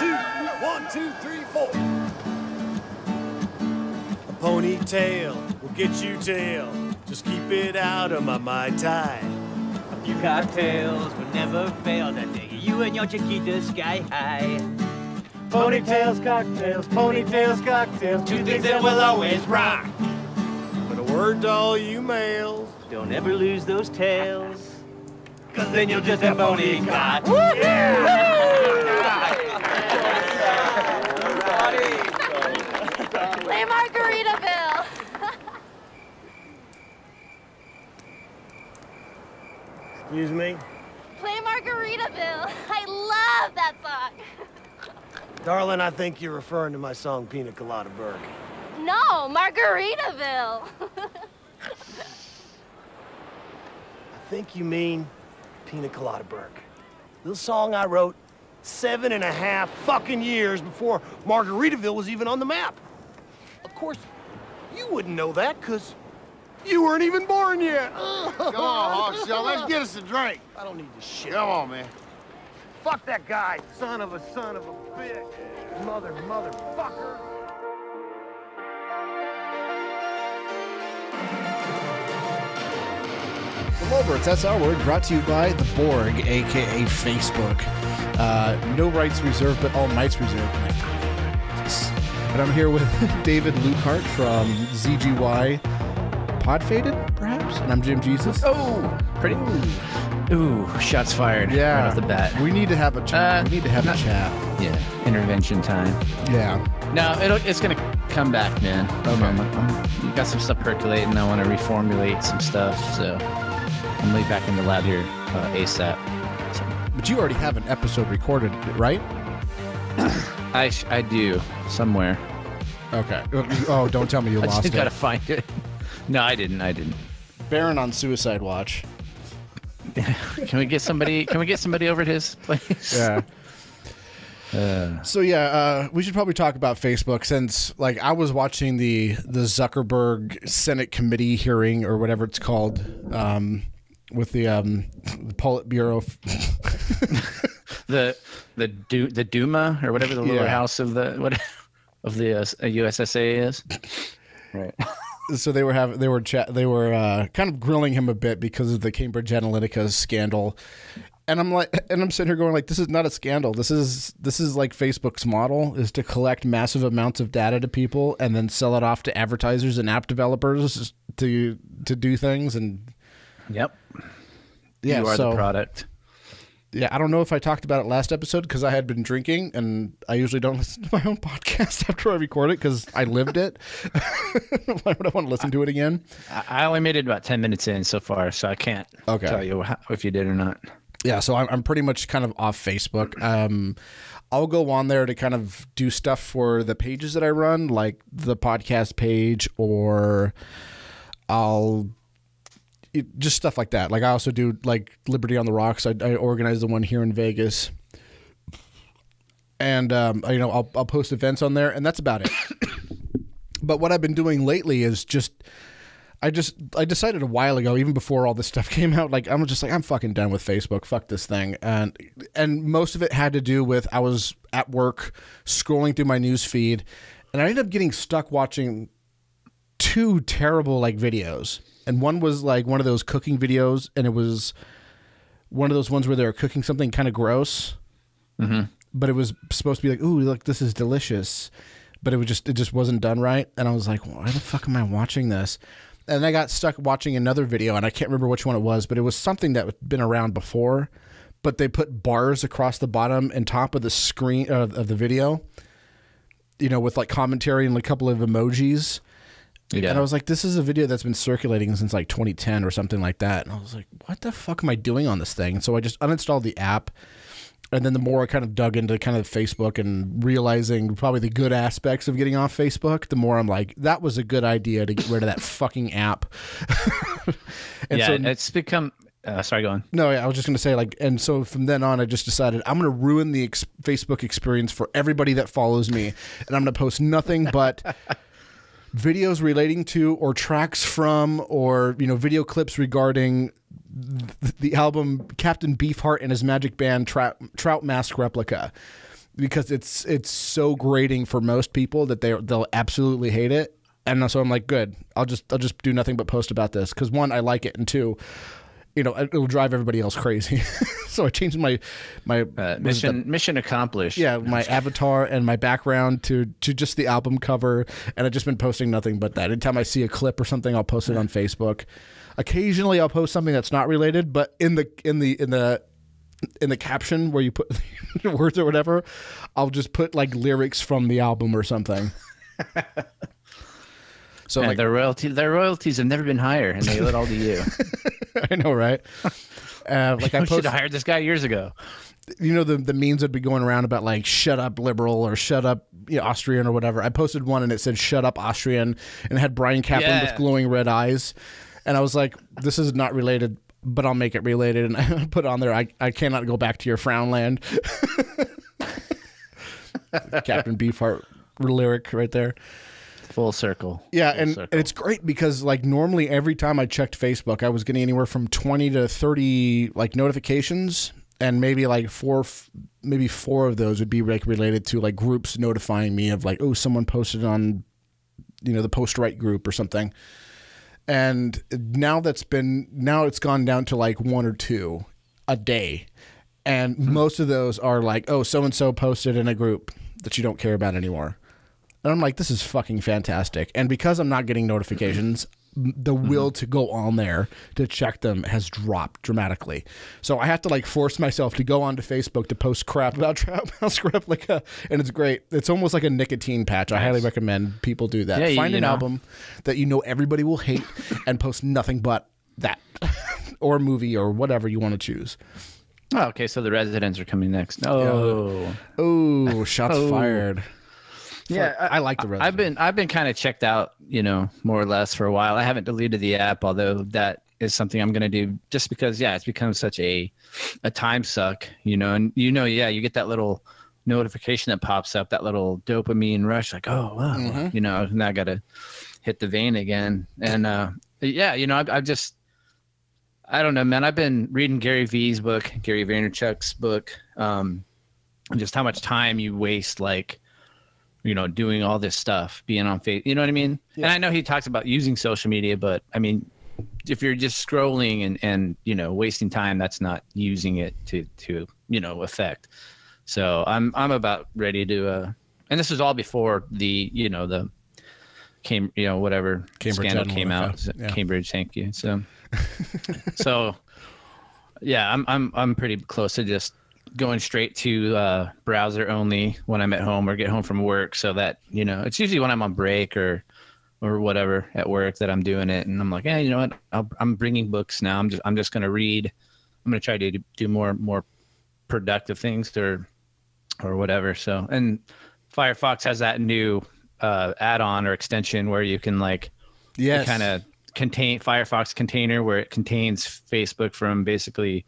two, one, two, three, four. A ponytail will get you tail. Just keep it out of my my tie. A few cocktails will never fail to take you and your Chiquita sky high. Ponytails, cocktails, ponytails, cocktails. Two things that will always rock. But a word to all you males. Don't ever lose those tails. Cause then you'll just have bony cock. Play Margaritaville. Excuse me? Play Margaritaville. I love that song. Darling, I think you're referring to my song Pina Colada Burke. No, Margaritaville. I think you mean Pina Colada Burke. Little song I wrote seven and a half fucking years before Margaritaville was even on the map. Of course, you wouldn't know that, because you weren't even born yet. Come on, Hawkshell, let's get us a drink. I don't need this shit. Come on, man. Fuck that guy, son of a son of a bitch. Mother, motherfucker. The Lolberts, that's our word, brought to you by the Borg, aka Facebook. Uh, no rights reserved, but all mights reserved. And I'm here with David Lukeheart from ZGY Podfaded, perhaps? And I'm Jim Jesus. Oh, pretty. Ooh, shots fired. Yeah. Right off the bat. We need to have a chat. Uh, we need to have not- a chat. Yeah. Intervention time. Yeah. No, it'll, it's gonna come back, man. Okay. Um, I'm, got some stuff percolating. I want to reformulate some stuff, so I'm late back in the lab here uh, ASAP. So, But you already have an episode recorded, right? I sh- I do somewhere. Okay. Oh, don't tell me you I lost just it. gotta find it. No, I didn't. I didn't. Baron on suicide watch. Can we get somebody? Can we get somebody over at his place? Yeah. Uh, So yeah, uh, we should probably talk about Facebook since like I was watching the the Zuckerberg Senate committee hearing or whatever it's called um, with the um, the Politburo. The the du- the Duma or whatever the lower Yeah. house of the what of the uh, USSA is. Right. so they were having they were chat they were uh, kind of grilling him a bit because of the Cambridge Analytica scandal. And I'm like, and I'm sitting here going like, this is not a scandal. This is this is like Facebook's model is to collect massive amounts of data to people and then sell it off to advertisers and app developers to to do things. And Yep. yeah, you are so the product. Yeah, I don't know if I talked about it last episode because I had been drinking, and I usually don't listen to my own podcast after I record it because I lived it. Why would I want to listen to it again? I only made it about ten minutes in so far, so I can't Okay. tell you how, if you did or not. Yeah, so I'm, I'm pretty much kind of off Facebook. Um, I'll go on there to kind of do stuff for the pages that I run, like the podcast page, or I'll it, just stuff like that. Like I also do like Liberty on the Rocks. I, I organize the one here in Vegas, and um, you know I'll I'll post events on there, and that's about it. but what I've been doing lately is just I just I decided a while ago, even before all this stuff came out, like I'm just like I'm fucking done with Facebook. Fuck this thing. And and most of it had to do with I was at work scrolling through my news feed, and I ended up getting stuck watching two terrible like videos. And one was like one of those cooking videos, and it was one of those ones where they were cooking something kind of gross, mm-hmm. but it was supposed to be like, ooh, look, this is delicious. But it was just it just wasn't done right, and I was like, why the fuck am I watching this? And I got stuck watching another video, and I can't remember which one it was, but it was something that had been around before. But they put bars across the bottom and top of the screen of, of the video, you know, with like commentary and a couple of emojis. Yeah. And I was like, this is a video that's been circulating since like 2010 or something like that. And I was like, what the fuck am I doing on this thing? And so I just uninstalled the app. And then the more I kind of dug into kind of Facebook and realizing probably the good aspects of getting off Facebook, the more I'm like, that was a good idea to get rid of that fucking app. and yeah, so, it's become. Uh, sorry, go on. no, I was just going to say, like, and so from then on, I just decided I'm going to ruin the ex- Facebook experience for everybody that follows me. And I'm going to post nothing but videos relating to or tracks from or, you know, video clips regarding the album Captain Beefheart and his magic band Trout, Trout Mask Replica. because it's it's so grating for most people that they they'll absolutely hate it. And so I'm like, good. I'll just I'll just do nothing but post about this because one, I like it, and two, you know, it'll drive everybody else crazy. so I changed my my Uh, is it, mission mission accomplished. yeah, my avatar and my background to to just the album cover, and I've just been posting nothing but that. Anytime I see a clip or something, I'll post it on Facebook. Occasionally, I'll post something that's not related, but in the in the in the in the caption where you put the words or whatever, I'll just put like lyrics from the album or something. so And like, their royalty their royalties have never been higher, and they owe it all to you. I know, right? Uh, like I should have hired this guy years ago. you know the the memes would be going around about like shut up liberal or shut up you know, Austrian or whatever. I posted one and it said shut up Austrian and it had Bryan Caplan Yeah. with glowing red eyes, and I was like, this is not related, but I'll make it related, and I put on there, I I cannot go back to your frown land. Captain Beefheart lyric right there. Full circle. Yeah, Full and, circle. and it's great because like normally every time I checked Facebook, I was getting anywhere from twenty to thirty like notifications, and maybe like four, maybe four of those would be like related to like groups notifying me of like, oh, someone posted on, you know, the post right group or something. And now that's been now it's gone down to like one or two a day, and hmm. most of those are like, oh, so and so posted in a group that you don't care about anymore. And I'm like, this is fucking fantastic. And because I'm not getting notifications, the mm-hmm. will to go on there to check them has dropped dramatically. So I have to like force myself to go onto Facebook to post crap about Trap House Replica, uh, and it's great. It's almost like a nicotine patch. I highly recommend people do that. Yeah, you- Find you an know. album that you know everybody will hate, and post nothing but that, or movie or whatever you want to choose. Oh, okay, so the residents are coming next. Oh, Oh, shots Oh. fired. Yeah. I like the I've been I've been kind of checked out, you know, more or less for a while. I haven't deleted the app, although that is something I'm going to do just because yeah, it's become such a a time suck, you know. And you know, yeah, you get that little notification that pops up, that little dopamine rush, like oh wow, you know, now I got to hit the vein again. And uh, yeah, you know, I've, I've just I don't know, man. I've been reading Gary Vee's book, Gary Vaynerchuk's book, um, just how much time you waste, like you know, doing all this stuff, being on face, you know what I mean? And I know he talks about using social media, but I mean, if you're just scrolling and, and, you know, wasting time, that's not using it to, to, you know, effect. So I'm, I'm about ready to, uh, and this was all before the, you know, the came, you know, whatever Cambridge scandal came out, yeah. Cambridge. Thank you. So, so yeah, I'm, I'm, I'm pretty close to just going straight to uh, browser only when I'm at home or get home from work, so that you know it's usually when I'm on break or or whatever at work that I'm doing it, and I'm like, hey, you know what? I'll, I'm bringing books now. I'm just I'm just gonna read. I'm gonna try to do more more productive things or or whatever. So and Firefox has that new uh, add-on or extension where you can like yeah kind of contain Firefox container where it contains Facebook from basically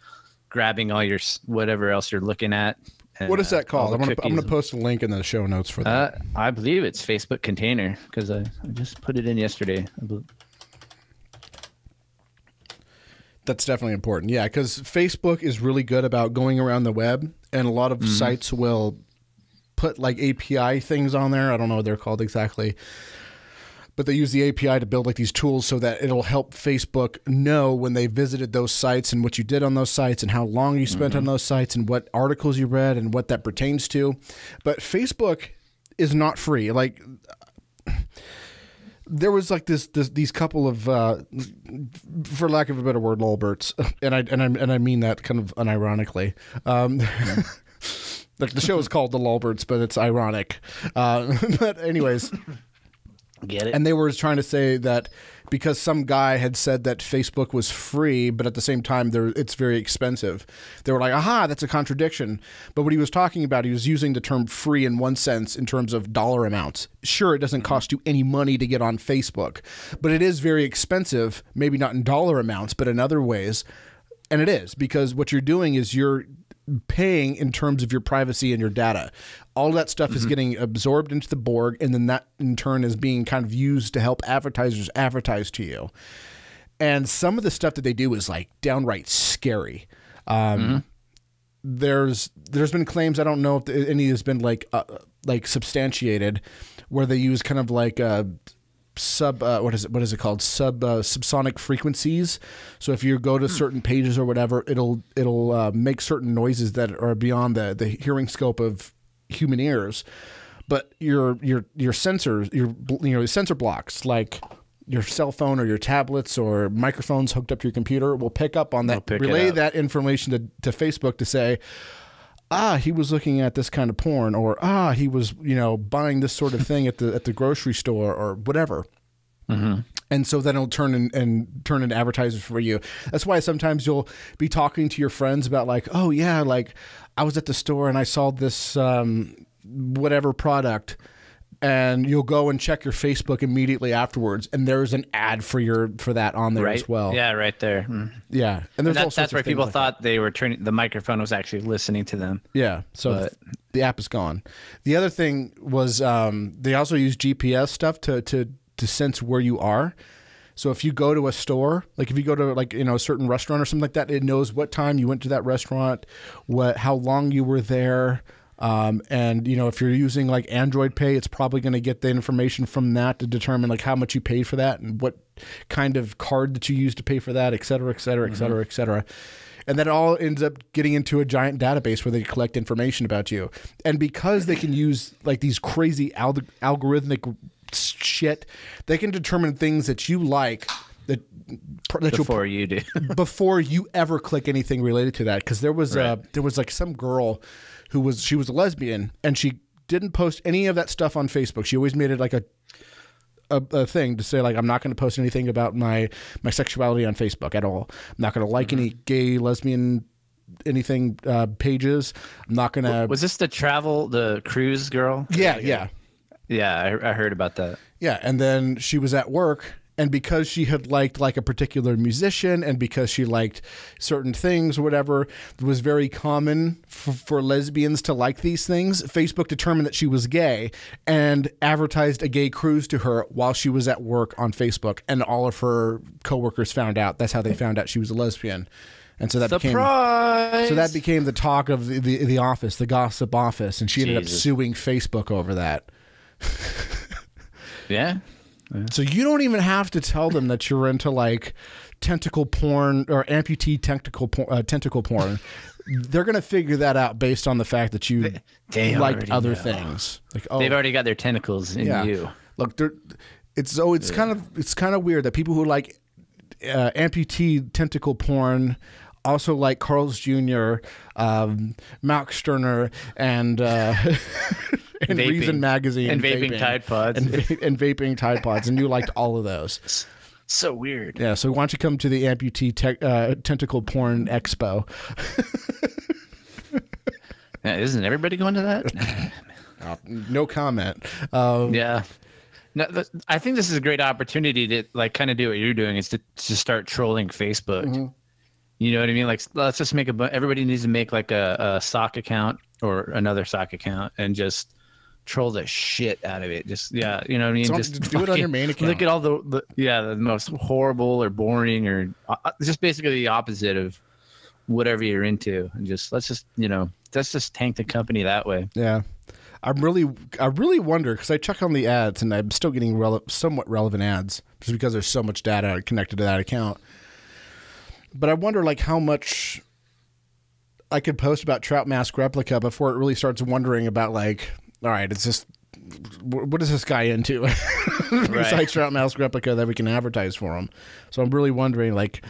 grabbing all your whatever else you're looking at. and, What is uh, that called? all I'm gonna, I'm gonna post a link in the show notes for that. Uh, I believe it's Facebook container because I, I just put it in yesterday. That's definitely important. Yeah, because Facebook is really good about going around the web, and a lot of Mm-hmm. sites will put like API things on there. I don't know what they're called exactly, but they use the API to build like these tools so that it'll help Facebook know when they visited those sites and what you did on those sites and how long you spent Mm-hmm. on those sites and what articles you read and what that pertains to. But Facebook is not free. Like there was like this, this these couple of uh, for lack of a better word lolberts and i and i and i mean that kind of unironically um like the show is called the lolberts but it's ironic uh but anyways Get it? and they were trying to say that because some guy had said that Facebook was free, but at the same time it's very expensive. They were like, "Aha, that's a contradiction." But what he was talking about, he was using the term free in one sense in terms of dollar amounts. Sure, it doesn't cost you any money to get on Facebook, but it is very expensive, maybe not in dollar amounts, but in other ways. And it is because what you're doing is you're paying in terms of your privacy and your data. All that stuff is getting absorbed into the Borg, and then that in turn is being kind of used to help advertisers advertise to you. And some of the stuff that they do is like downright scary. Um, there's there's been claims I don't know if any has been like uh, like substantiated where they use kind of like uh sub uh, what is it what is it called? Sub uh, subsonic frequencies. So if you go to certain pages or whatever it'll it'll uh, make certain noises that are beyond the the hearing scope of human ears. But your your your sensors your you know sensor blocks like your cell phone or your tablets or microphones hooked up to your computer will pick up on that relay that information to, to Facebook to say ah he was looking at this kind of porn or ah he was you know buying this sort of thing at the at the grocery store or whatever and so then it'll turn and, and turn into advertisers for you. That's why sometimes you'll be talking to your friends about like, oh yeah, like I was at the store and I saw this um, whatever product, and you'll go and check your Facebook immediately afterwards, and there's an ad for your for that on there right? as well. Yeah, right there. Mm. yeah, and there's That- all sorts that's where people like thought they were turning the microphone was actually listening to them. Yeah. So But- the app is gone. The other thing was um, they also use GPS stuff to to to sense where you are. So if you go to a store, like if you go to like you know a certain restaurant or something like that, it knows what time you went to that restaurant, what how long you were there. Um, and you know if you're using like Android Pay, it's probably going to get the information from that to determine like how much you paid for that and what kind of card that you used to pay for that, et cetera, et cetera, et cetera, et cetera. And then it all ends up getting into a giant database where they collect information about you. And because they can use like these crazy alg- algorithmic shit, they can determine things that you like that that Before you do. before you ever click anything related to that because there was uh Right. there was like some girl who was she was a lesbian and she didn't post any of that stuff on Facebook. She always made it like a a, a thing to say like I'm not going to post anything about my my sexuality on Facebook at all. I'm not going to like any gay lesbian anything uh, pages. I'm not going to was this the travel the cruise girl? yeah yeah Yeah, I, I heard about that. Yeah, and then she was at work, and because she had liked like a particular musician, and because she liked certain things or whatever, it was very common for lesbians to like these things. Facebook determined that she was gay and advertised a gay cruise to her while she was at work on Facebook, and all of her coworkers found out. That's how they found out she was a lesbian, and so that became. So that became the talk of the, the the office, the gossip office, and she ended up suing Facebook over that. yeah. So you don't even have to tell them that you're into like tentacle porn or amputee tentacle por- uh, tentacle porn. They're gonna figure that out based on the fact that you they liked other know. things. Like oh, They've already got their tentacles in yeah. you. Look, they're, it's so it's kind of it's kind of weird that people who like uh, amputee tentacle porn also like Carl's Jr., um, Max Stirner, and uh, and Vaping. Reason magazine And vaping Tide Pods. and, va- and vaping Tide Pods, and you liked all of those. So weird. Yeah, so why don't you come to the amputee te- uh, tentacle porn expo? Yeah, isn't everybody going to that? No comment. Um, yeah. No, I think this is a great opportunity to like kind of do what you're doing is to, to start trolling Facebook. Mm-hmm. You know what I mean? Like, let's just make a. bu- Everybody needs to make like a, a sock account or another sock account and just troll the shit out of it. Just yeah, you know what I mean? So just do it on your main Look at all the, the yeah the most horrible or boring or uh, uh, just basically the opposite of whatever you're into, and just let's just you know let's just tank the company that way. Yeah. I'm really, I really wonder because I check on the ads and I'm still getting rele- somewhat relevant ads just because there's so much data connected to that account. But I wonder like how much I could post about Trout Mask Replica before it really starts wondering about like, all right, it's just what is this guy into besides Trout Mask Replica that we can advertise for him? So I'm really wondering like,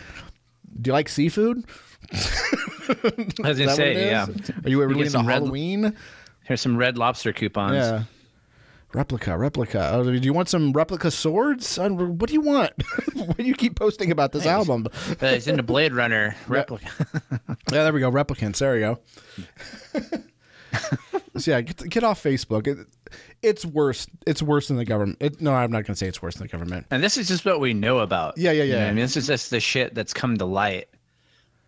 do you like seafood? I was gonna say, yeah. Are you really get into some red- Halloween? Here's some red lobster coupons. Yeah. Replica, replica. Oh, do you want some replica swords? What do you want? what do you keep posting about this album? Uh, in the Blade Runner replica. Yeah, there we go. Replicants. There we go. So yeah, get, get off Facebook. It, it's worse. It's worse than the government. It, no, I'm not going to say it's worse than the government. and this is just what we know about. Yeah, yeah, You know yeah. I mean, this is just the shit that's come to light.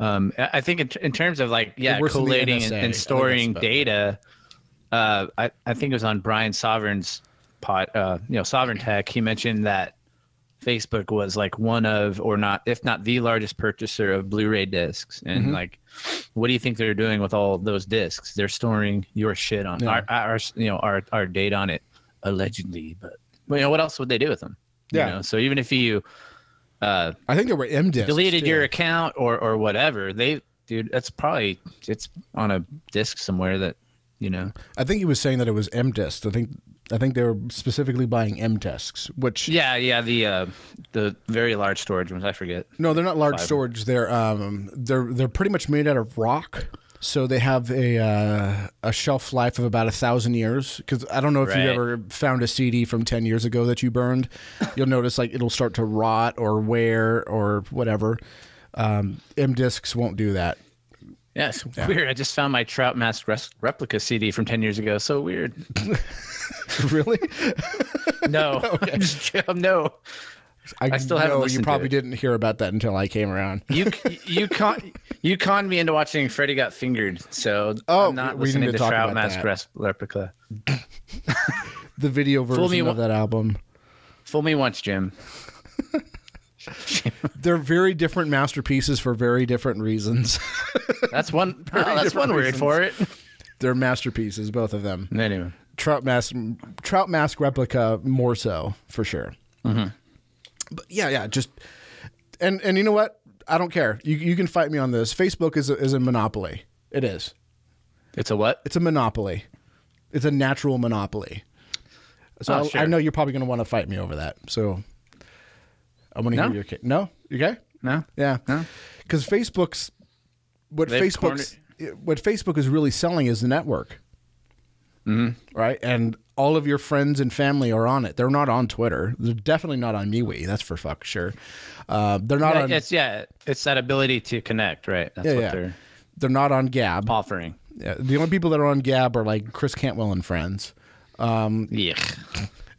Um, I think in, in terms of like, yeah, collating NSA. and, and storing data. Uh, I, I think it was on Brian Sovereign's pot, uh, you know, Sovereign Tech. He mentioned that Facebook was like one of, or not, if not the largest purchaser of Blu-ray discs. And Mm-hmm. like, what do you think they're doing with all those discs? They're storing your shit on Yeah. our, our, you know, our our date on it, allegedly. But, but you know, what else would they do with them? You Yeah. know? So even if you uh, I think there were M discs. deleted too. your account or or whatever, they, dude, that's probably it's on a disc somewhere that, you know. I think he was saying that it was M discs. I think I think they were specifically buying M discs, which Yeah, yeah, the uh, the very large storage ones. I forget. no, they're not large Fiber. storage. They're um they're they're pretty much made out of rock. So they have a uh, a shelf life of about a thousand years. Because I don't know if Right. you ever found a CD from ten years ago that you burned, you'll notice like it'll start to rot or wear or whatever. Um, M discs won't do that. Yeah, it's weird. I just found my Trout Mask res- replica CD from ten years ago. So weird. really? No, just no. I still haven't you probably didn't hear about that until I came around. You you con you conned me into watching Freddy Got Fingered. So Oh, I'm not listening to to, talk Trout about Mask that. replica. The video version me of that album. Fool me once, Jim. They're very different masterpieces for very different reasons. That's one. oh, that's one word for it. They're masterpieces, both of them. Anyway, Trout mask, Trout mask replica more so for sure. Mm-hmm. But yeah, yeah, just and and you know what? I don't care. You you can fight me on this. Facebook is a, is a monopoly. It is. it's a what? It's a monopoly. It's a natural monopoly. So Oh, I- I know you're probably going to want to fight me over that. So I want to No. hear your case. No, you okay? No. Yeah, No. because Facebook's what They've Facebook's what Facebook is really selling is the network, mm-hmm. right? And all of your friends and family are on it. They're not on Twitter. They're definitely not on MeWe. That's for fuck sure. Uh, they're not Yeah, on. it's yeah, it's that ability to connect, right? That's yeah, what yeah. they're They're not on Gab. offering. Yeah, the only people that are on Gab are like Chris Cantwell and friends. Yeah.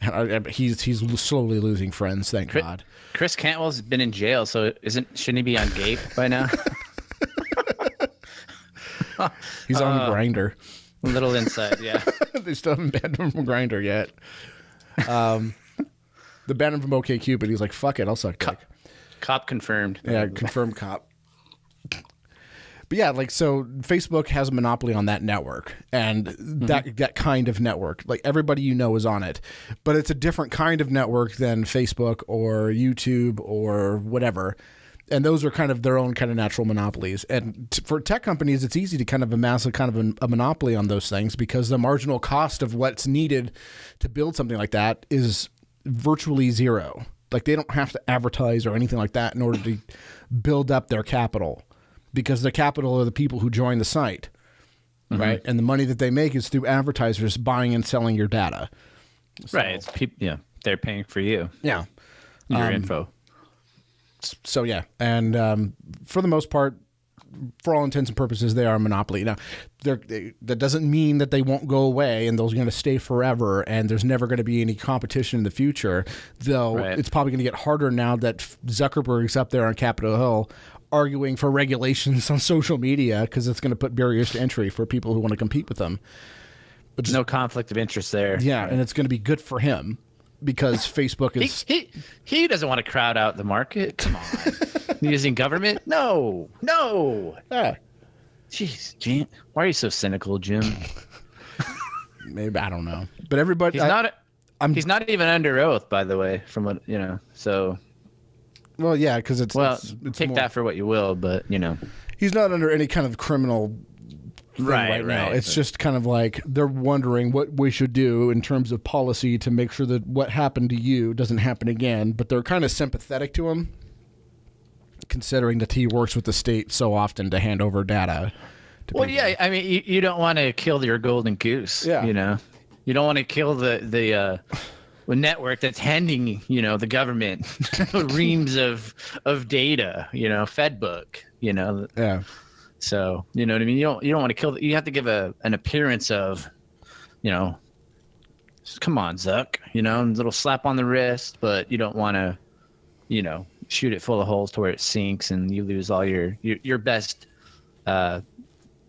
And I- He's he's slowly losing friends. Thank Chris- God. Chris Cantwell's been in jail, so isn't shouldn't he be on Gape by now? He's Uh, on Grindr. A little inside, yeah. they still haven't banned him from Grindr yet. Um, the banned him from OK Cupid. He's like, fuck it, I'll suck dick. Cop confirmed. Yeah, confirmed cop. But yeah, like so Facebook has a monopoly on that network and that that kind of network. Like everybody you know is on it. But it's a different kind of network than Facebook or YouTube or whatever. And those are kind of their own kind of natural monopolies. And t- for tech companies, it's easy to kind of amass a kind of a, a monopoly on those things because the marginal cost of what's needed to build something like that is virtually zero. Like they don't have to advertise or anything like that in order to build up their capital because the capital are the people who join the site, mm-hmm. right? And the money that they make is through advertisers buying and selling your data. Right. It's people yeah, they're paying for you. Yeah. Your um, info. So yeah, and um, for the most part, for all intents and purposes, they are a monopoly. Now, they're, they, that doesn't mean that they won't go away and those are going to stay forever, and there's never going to be any competition in the future. Though Right. it's probably going to get harder now that Zuckerberg's up there on Capitol Hill arguing for regulations on social media because it's going to put barriers to entry for people who want to compete with them. There's no conflict of interest there. Yeah, and it's going to be good for him because Facebook is. he he doesn't want to crowd out the market. Come on. Using government? No. No. Yeah, Jeez, Jim. Why are you so cynical, Jim? maybe I don't know, but everybody. He's I- not he's not even under oath, by the way, from what you know. So well, yeah, because it's well it's, it's take more- that for what you will, but you know. he's not under any kind of criminal thing right, now. It's just kind of like they're wondering what we should do in terms of policy to make sure that what happened to you doesn't happen again. But they're kind of sympathetic to him, considering that he works with the state so often to hand over data. To Well, people. yeah, I mean, you, you don't want to kill your golden goose. Yeah. You know, you don't want to kill the the uh, the network that's handing you know the government reams of of data. You know, Fedbook. You know, yeah, so you know what I mean. You don't you don't want to kill. The, you have to give a an appearance of, you know, come on, Zuck. You know, a little slap on the wrist, but you don't want to, you know, shoot it full of holes to where it sinks and you lose all your your, your best uh,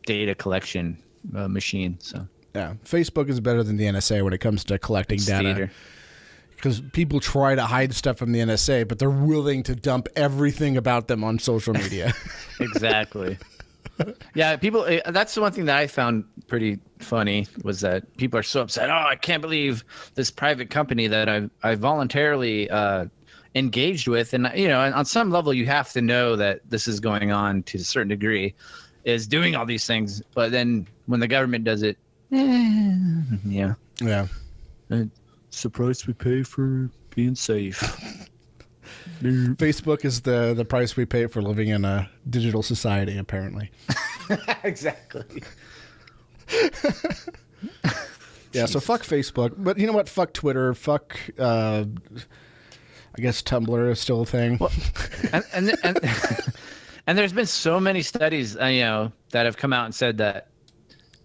data collection uh, machine. So yeah. Facebook is better than the NSA when it comes to collecting it's data. theater. because people try to hide stuff from the NSA, but they're willing to dump everything about them on social media. exactly. yeah, people. eh, That's the one thing that I found pretty funny was that people are so upset. Oh, I can't believe this private company that I I voluntarily uh, engaged with, and you know, on some level, you have to know that this is going on to a certain degree, is doing all these things. But then when the government does it, eh, yeah, yeah. surprised we pay for being safe. Facebook is the the price we pay for living in a digital society. Apparently, exactly. yeah. So fuck Facebook, but you know what? Fuck Twitter. Fuck. Uh, I guess Tumblr is still a thing. and and and, and there's been so many studies, uh, you know, that have come out and said that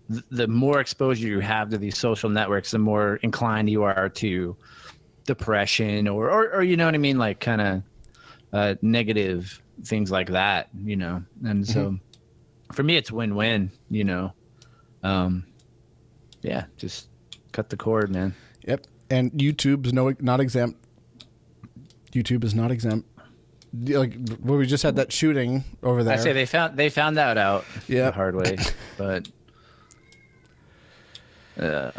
th- the more exposure you have to these social networks, the more inclined you are to depression or or, or you know what I mean, like kind of uh, negative things like that, you know. And so for me, it's win-win, you know. Um, yeah, just cut the cord, man. Yep. And YouTube's no not exempt. YouTube is not exempt. Like well, we just had that shooting over there. I say they found they found that out Yeah. the hard way, but uh,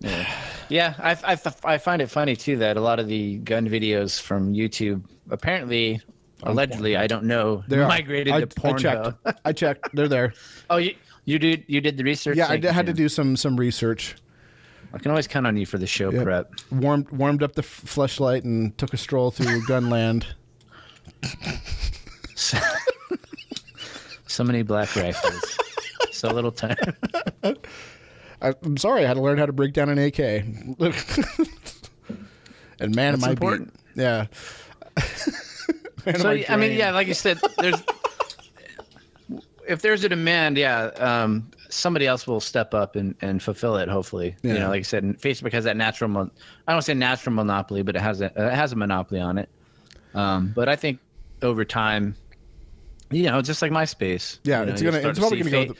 yeah, yeah. I, I I find it funny too that a lot of the gun videos from YouTube apparently, oh, allegedly, I don't know, They migrated I, to I Pornhub. checked. I checked. They're there. Oh, you you did you did the research? Yeah, I Thank d- you, had to do some some research. I can always count on you for the show Yep. prep. Warmed warmed up the f- fleshlight and took a stroll through Gunland. So many black rifles, so little time. I, I'm sorry, I had to learn how to break down an AK. and man, am That's I beat. Yeah. Am so I mean, yeah, like you said, there's if there's a demand, yeah, um, somebody else will step up and, and fulfill it. Hopefully, you Yeah. know, like I said, Facebook has that natural. Mon- I don't say natural monopoly, but it has a it has a monopoly on it. Um, but I think over time, you know, just like MySpace, Yeah, you know, it's gonna. It's probably gonna fa- go,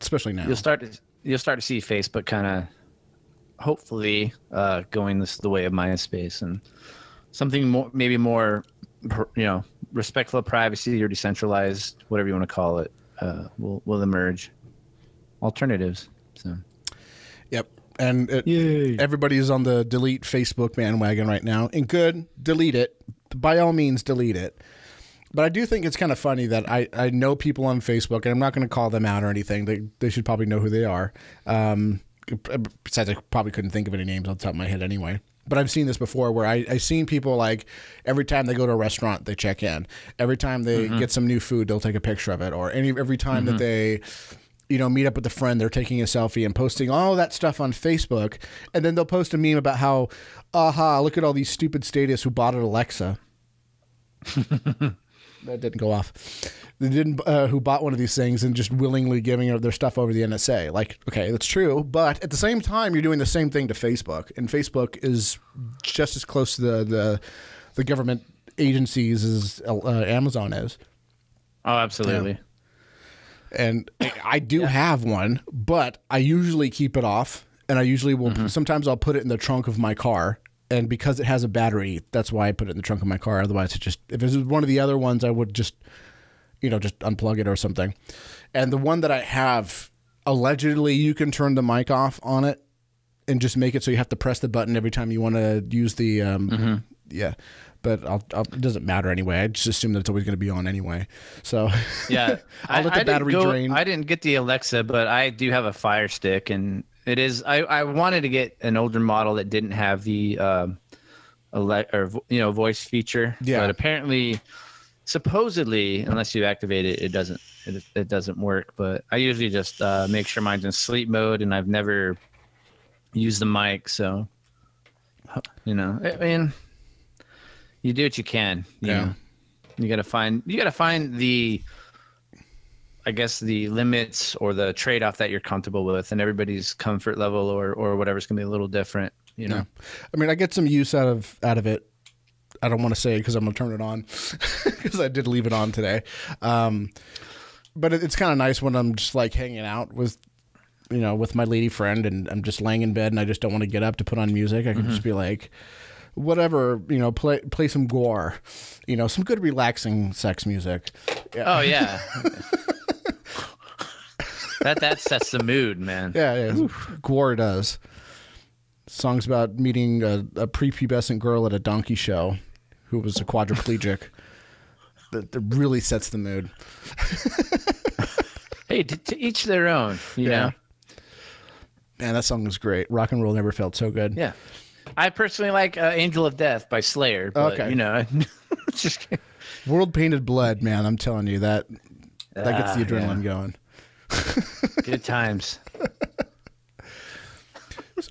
especially now. You'll start to you'll start to see Facebook kind of hopefully uh, going this the way of MySpace and something more maybe more you know respectful of privacy or decentralized whatever you want to call it uh, will will emerge alternatives so Yep. And it, everybody's on the delete Facebook bandwagon right now. And good, delete it. By all means, delete it. But I do think it's kind of funny that I, I know people on Facebook, and I'm not going to call them out or anything. They, they should probably know who they are. Um, besides, I probably couldn't think of any names on the top of my head anyway. But I've seen this before where I, I've seen people like every time they go to a restaurant, they check in. Every time they get some new food, they'll take a picture of it. Or any every time that they you know, meet up with a friend, they're taking a selfie and posting all that stuff on Facebook, and then they'll post a meme about how, aha, look at all these stupid statists who bought an Alexa. that didn't go off. They didn't uh, who bought one of these things and just willingly giving their stuff over the NSA. Like, okay, that's true, but at the same time, you're doing the same thing to Facebook, and Facebook is just as close to the the, the government agencies as uh, Amazon is. oh absolutely and I do have one, but I usually keep it off, and I usually will. Mm-hmm. Sometimes I'll put it in the trunk of my car, and because it has a battery, that's why I put it in the trunk of my car. Otherwise, it just if it was one of the other ones, I would just, you know, just unplug it or something. And the one that I have, allegedly, you can turn the mic off on it, and just make it so you have to press the button every time you want to use the. Um, Mm-hmm. Yeah. But I'll, I'll, it doesn't matter anyway. I just assume that it's always going to be on anyway. So yeah I'll let the didn't battery go- drain. i didn't get the alexa but i do have a fire stick and it is i, I wanted to get an older model that didn't have the um ele- or you know voice feature Yeah. but apparently supposedly unless you activate it it doesn't it, it doesn't work but i usually just uh, make sure mine's in sleep mode and i've never used the mic so you know i mean you do what you can you Yeah. know you gotta find you gotta find the i guess the limits or the trade-off that you're comfortable with and everybody's comfort level or or whatever's gonna be a little different you know Yeah. I mean, I get some use out of out of it. I don't want to say it because I'm gonna turn it on because I did leave it on today. Um, but it, it's kind of nice when I'm just like hanging out with, you know, with my lady friend, and I'm just laying in bed and I just don't want to get up to put on music. I can just be like whatever, you know, play play some gore, you know, some good relaxing sex music. Oh yeah. that that sets the mood, man. Yeah, yeah. Gore does. Songs about meeting a, a prepubescent girl at a donkey show who was a quadriplegic. that, that really sets the mood. Hey, to, to each their own. You Yeah. know. Man, that song was great. Rock and roll never felt so good. Yeah. I personally like uh, "Angel of Death" by Slayer. But, Okay. You know, just kidding. World Painted Blood, man. I'm telling you that that gets the Ah, adrenaline going. Good times.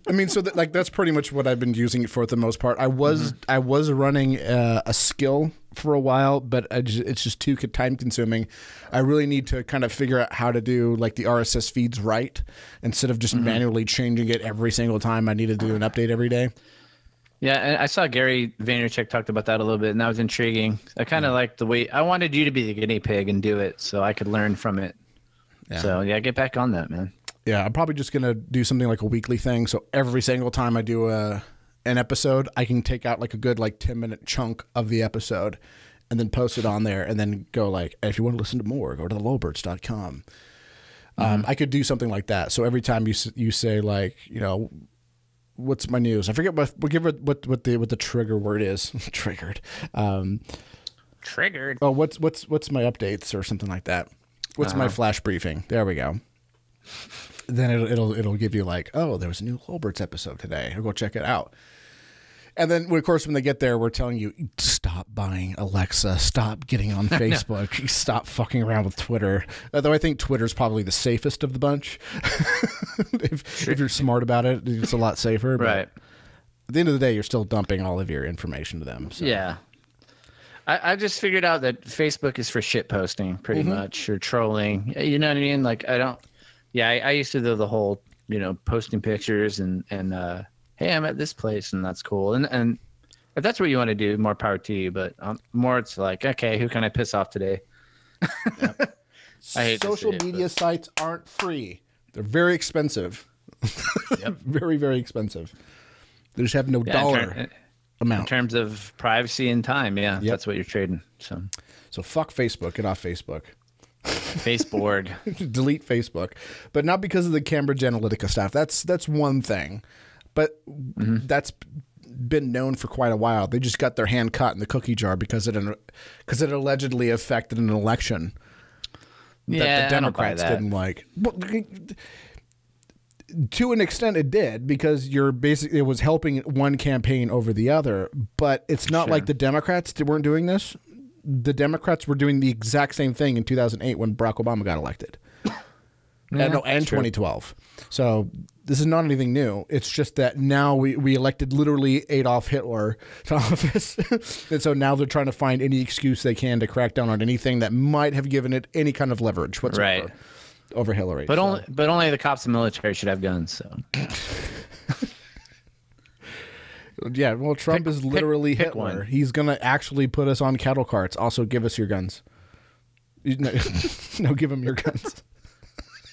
I mean, so that, like that's pretty much what I've been using it for the most part. I was Mm-hmm. I was running uh, a skill for a while, but I just, it's just too time consuming. I really need to kind of figure out how to do like the RSS feeds right instead of just Mm-hmm. manually changing it every single time I need to do an update every day. Yeah, and I saw Gary Vaynerchuk talked about that a little bit, and that was intriguing. I kind of like the way I wanted you to be the guinea pig and do it, so I could learn from it. So yeah, get back on that, man. Yeah, I'm probably just gonna do something like a weekly thing. So every single time I do a an episode, I can take out like a good like 10 minute chunk of the episode and then post it on there and then go like, if you want to listen to more, go to the lolberts.com. Um, I could do something like that. So every time you you say like, you know, what's my news? I forget what we'll give it what what the what the trigger word is. Triggered. Um, Triggered. oh, what's what's what's my updates or something like that? What's my uh-huh. flash briefing? There we go. Then it'll it'll it'll give you like, oh, there was a new Lolberts episode today. I'll go check it out. And then, of course, when they get there, we're telling you stop buying Alexa, stop getting on Facebook, stop fucking around with Twitter. Although I think Twitter's probably the safest of the bunch. if, if you're smart about it, it's a lot safer. But Right. At the end of the day, you're still dumping all of your information to them. So. Yeah. I, I just figured out that Facebook is for shit posting, pretty much, or trolling. You know what I mean? Like I don't. Yeah, I, I used to do the whole, you know, posting pictures and and uh, hey, I'm at this place and that's cool. And and if that's what you want to do, more power to you. But um, more, it's like, okay, who can I piss off today? I hate social it, media sites aren't free. They're very expensive. yep. very, very expensive. They just have no Yeah, dollar ter- in terms of privacy and time, yeah, Yep. that's what you're trading. So so fuck Facebook. Get off Facebook. Faceboard. Delete Facebook. But not because of the Cambridge Analytica stuff. That's that's one thing. But Mm-hmm. that's been known for quite a while. They just got their hand caught in the cookie jar because it because it allegedly affected an election that yeah, the I don't buy Democrats that. didn't like. To an extent, it did because you're basically it was helping one campaign over the other. But it's not Sure. like the Democrats weren't doing this. The Democrats were doing the exact same thing in 2008 when Barack Obama got elected. Uh, and, no, and 2012. So this is not anything new. It's just that now we, we elected literally Adolf Hitler to office. and so now they're trying to find any excuse they can to crack down on anything that might have given it any kind of leverage whatsoever Right. Over Hillary. But So- only but only the cops and military should have guns. So Yeah, well, Trump Pick- is literally pick Hitler. one. He's gonna actually put us on cattle carts. Also, give us your guns. No, no give him your guns.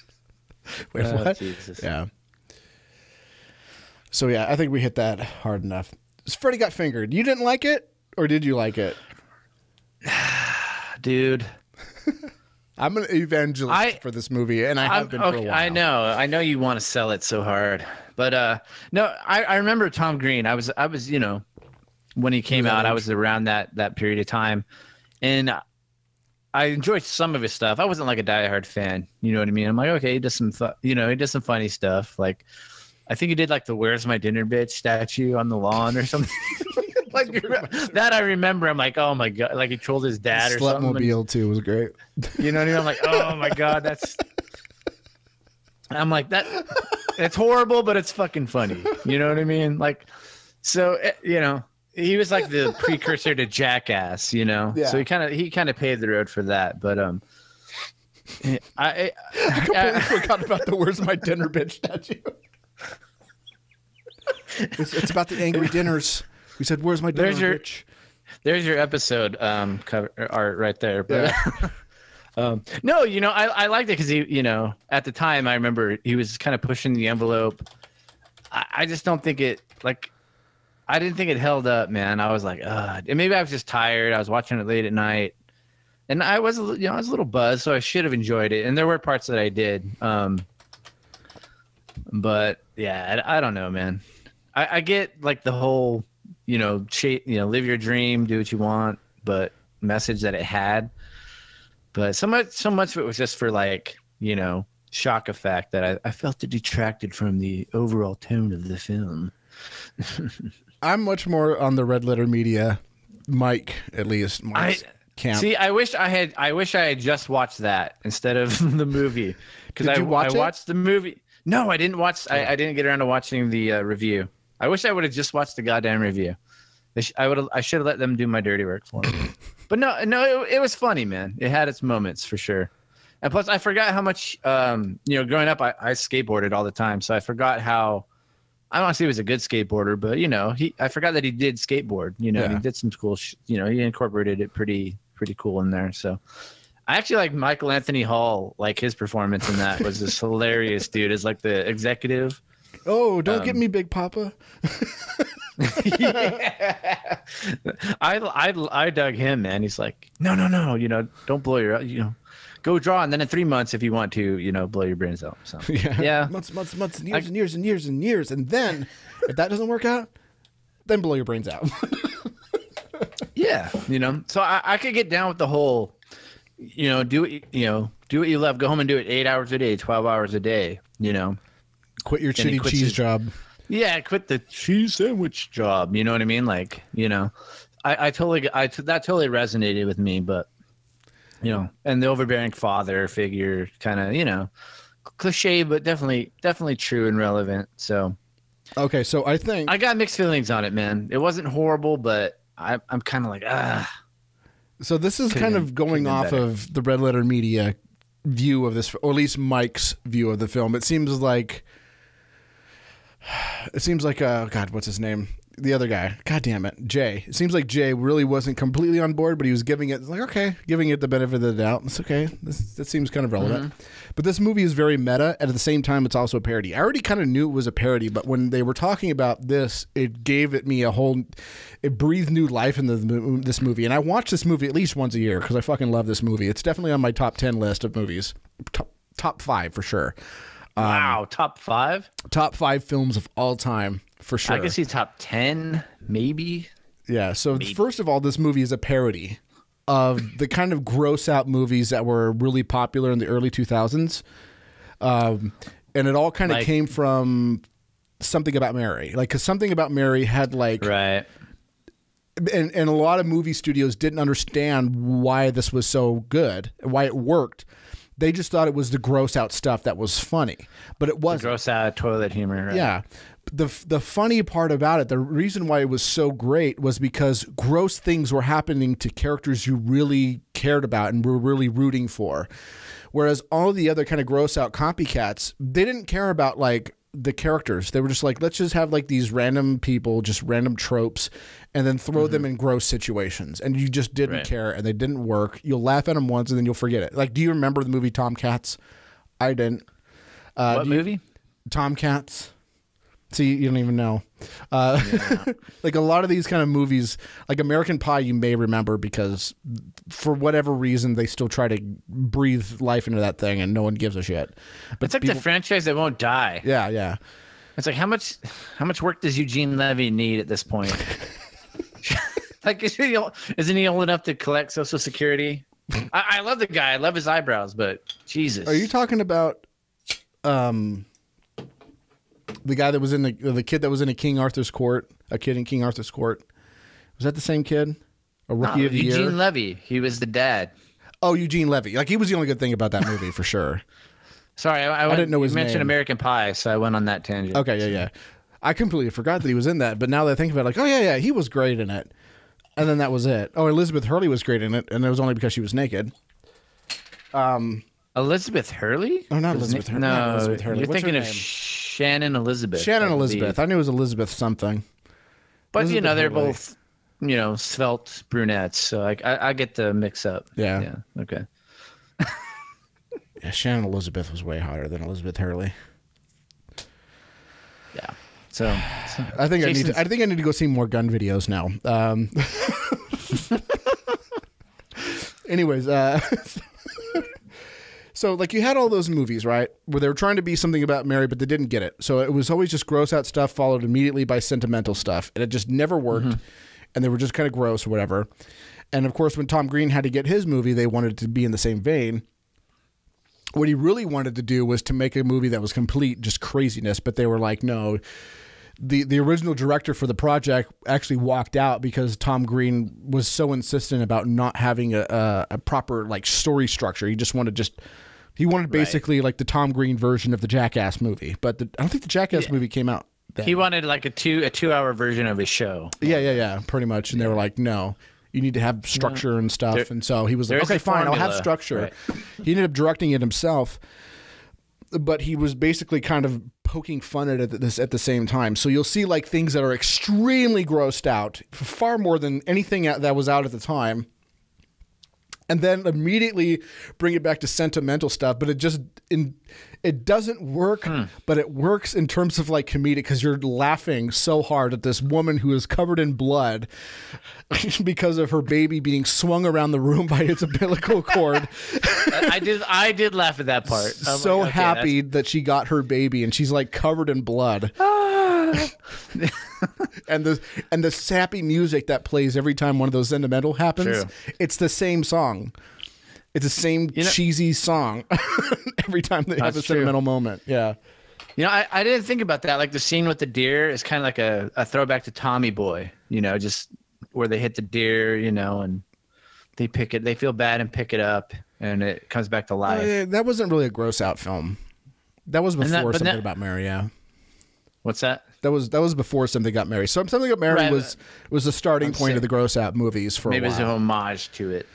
Wait, Oh, what? Jesus. Yeah. So yeah, I think we hit that hard enough. Freddy got fingered. You didn't like it, or did you like it? dude. I'm an evangelist I- for this movie, and I have I'm- been for a while. I know, I know you want to sell it so hard, but uh, no, I, I remember Tom Green. I was, I was, you know, when he came out, I was around that that period of time, and I enjoyed some of his stuff. I wasn't like a diehard fan, you know what I mean? I'm like, okay, he does some, fu- you know, he does some funny stuff. Like, I think he did like the "Where's My Dinner, Bitch" statue on the lawn or something. like that, I remember. I'm like, oh my god, like he trolled his dad or something. and- too was great. you know what I mean? I'm like, oh my god, that's. I'm like that. It's horrible, but it's fucking funny. You know what I mean? Like, so eh, you know, he was like the precursor to Jackass. You know, Yeah. so he kind of he kind of paved the road for that. But um, I, I, completely I forgot about the "Where's my dinner, bitch" statue. it's, it's about the angry dinners. We said, "Where's my dinner, There's your- bitch?" there's your episode um cover art right there. But um, no, you know, I, I liked it because he, you know, at the time I remember he was kind of pushing the envelope. I, I just don't think it like I didn't think it held up, man. I was like, uh, and maybe I was just tired. I was watching it late at night, and I was, you know, I was a little buzzed, so I should have enjoyed it. And there were parts that I did, um, but yeah, I, I don't know, man. I, I get like the whole, you know, you know, live your dream, do what you want, but message that it had. But so much, so much of it was just for like, you know, shock effect that I, I felt it detracted from the overall tone of the film. I'm much more on the red letter media, Mike at least. Mike's I- camp. See, I wish I had. I wish I had just watched that instead of the movie. Because Did I, you watch I it? watched the movie. No, I didn't watch. I, I didn't get around to watching the uh, review. I wish I would have just watched the goddamn review. Sh- I would. I should have let them do my dirty work for me. but no, no, it, it was funny, man. It had its moments for sure. And plus, I forgot how much. Um, you know, growing up, I, I skateboarded all the time, so I forgot how. I don't say he was a good skateboarder, but you know, he. I forgot that he did skateboard. You know, Yeah. he did some cool. Sh- you know, he incorporated it pretty, pretty cool in there. So, I actually like Michael Anthony Hall. Like his performance in that was just hilarious, dude. As like the executive. Oh, don't um, get me, Big Papa. I, I I dug him, man. He's like, no, no, no. You know, don't blow your, you know, go draw, and then in three months, if you want to, you know, blow your brains out. So Yeah. Yeah. Months, months, months, and years I- and years and years and years. And then, if that doesn't work out, then blow your brains out. Yeah, you know, so I, I could get down with the whole, you know, do it, you know, do what you love. Go home and do it eight hours a day, twelve hours a day. You know, Quit your shitty cheese his- job. yeah, quit the cheese sandwich job. You know what I mean? Like, you know, I, I totally, I that totally resonated with me. But you know, and the overbearing father figure, kind of, you know, cliche, but definitely, definitely true and relevant. So Okay, so I think I got mixed feelings on it, man. It wasn't horrible, but I, I'm kind of like, ah, so. This is kind of going off better. of the red letter media view of this, or at least Mike's view of the film. It seems like it seems like uh God, what's his name? The other guy. God damn it, Jay. It seems like Jay really wasn't completely on board, but he was giving it like okay, giving it the benefit of the doubt. It's okay. This that seems kind of relevant. But this movie is very meta, and at the same time, it's also a parody. I already kind of knew it was a parody, but when they were talking about this, it gave it me a whole. It breathed new life into the, this movie, and I watch this movie at least once a year because I fucking love this movie. It's definitely on my top ten list of movies, top top five for sure. Wow, top five. Top five films of all time for sure. I can see top ten, maybe. Yeah. So first of all, this movie is a parody of the kind of gross out movies that were really popular in the early 2000s. Um, and it all kind of Like- came from something about Mary. Like, cause something about Mary had like, Right. and, and a lot of movie studios didn't understand why this was so good, why it worked. They just thought it was the gross out stuff that was funny, but it wasn't. Gross out toilet humor. Right? Yeah. The the funny part about it, the reason why it was so great was because gross things were happening to characters you really cared about and were really rooting for. Whereas all the other kind of gross out copycats, they didn't care about like the characters. They were just like, let's just have like these random people, just random tropes, and then throw them in gross situations. And you just didn't. Right. care, and they didn't work. You'll laugh at them once, and then you'll forget it. Like, do you remember the movie Tomcats? I didn't. Uh, what you- movie? Tomcats. See, you don't even know. Uh, like a lot of these kind of movies, like American Pie, you may remember because for whatever reason they still try to breathe life into that thing, and no one gives a shit. But It's like people- the franchise that won't die. yeah, yeah. It's like how much how much work does Eugene Levy need at this point? like is he, ol- isn't he old enough to collect Social Security? I, I love the guy. I love his eyebrows, but Jesus. Are you talking about um the guy that was in the the kid that was in a King Arthur's court, a kid in King Arthur's court? Was that the same kid? A rookie No, of the Eugene year? Levy. He was the dad. oh, Eugene Levy. Like he was the only good thing about that movie for sure. Sorry, I, I, went, didn't know you his mentioned name. American Pie, so I went on that tangent. Okay, yeah, yeah. I completely forgot that he was in that, but now that I think about it, like, oh yeah, yeah, he was great in it. And then that was it. Oh, Elizabeth Hurley was great in it, and it was only because she was naked. Um, Elizabeth Hurley? Oh, not Elizabeth Hurley. No, Not Elizabeth Hurley. you're What's her thinking of? Shannon Elizabeth. Shannon Elizabeth. I knew it was Elizabeth something. But you know, they're both, you know, svelte brunettes. So I, I, I get the mix up. Yeah. Yeah. Okay. Yeah, Shannon Elizabeth was way hotter than Elizabeth Hurley. Yeah. So, so I think I need. To, I think I need to go see more gun videos now. Um, anyways, uh, so like you had all those movies, right, where they were trying to be something about Mary, but they didn't get it. So it was always just gross out stuff followed immediately by sentimental stuff, and it just never worked. Mm-hmm. And they were just kind of gross or whatever. And of course, when Tom Green had to get his movie, they wanted it to be in the same vein what he really wanted to do was to make a movie that was complete just craziness but they were like no the the original director for the project actually walked out because Tom Green was so insistent about not having a, a, a proper like story structure he just wanted just he wanted basically like the Tom Green version of the Jackass movie but the, I don't think the Jackass movie came out then. he wanted like a two a two hour version of his show. yeah yeah yeah pretty much. And they were like no you need to have mm-hmm. structure and stuff. There- and so he was like okay fine I'll have structure. Right. he ended up directing it himself but he was basically kind of poking fun at at this at the same time. So you'll see like things that are extremely grossed out far more than anything that was out at the time and then immediately bring it back to sentimental stuff but it just in it doesn't work hmm. but it works in terms of like comedic because you're laughing so hard at this woman who is covered in blood because of her baby being swung around the room by its umbilical cord. I did I did laugh at that part. I'm so like, okay, happy that she got her baby and she's like covered in blood and the and the sappy music that plays every time one of those sentimental happens True. it's the same song it's the same know- cheesy song every time they have a true. sentimental moment yeah You know, I, I didn't think about that. Like the scene with the deer is kind of like a, a throwback to Tommy Boy, you know, just where they hit the deer, you know, and they pick it, they feel bad and pick it up and it comes back to life. Uh, that wasn't really a gross out film that was before that- something that- about mary yeah What's that? that was that was before something got married so something got married Right, was was the starting Let's point of the gross out movies for Maybe a it's a homage to it.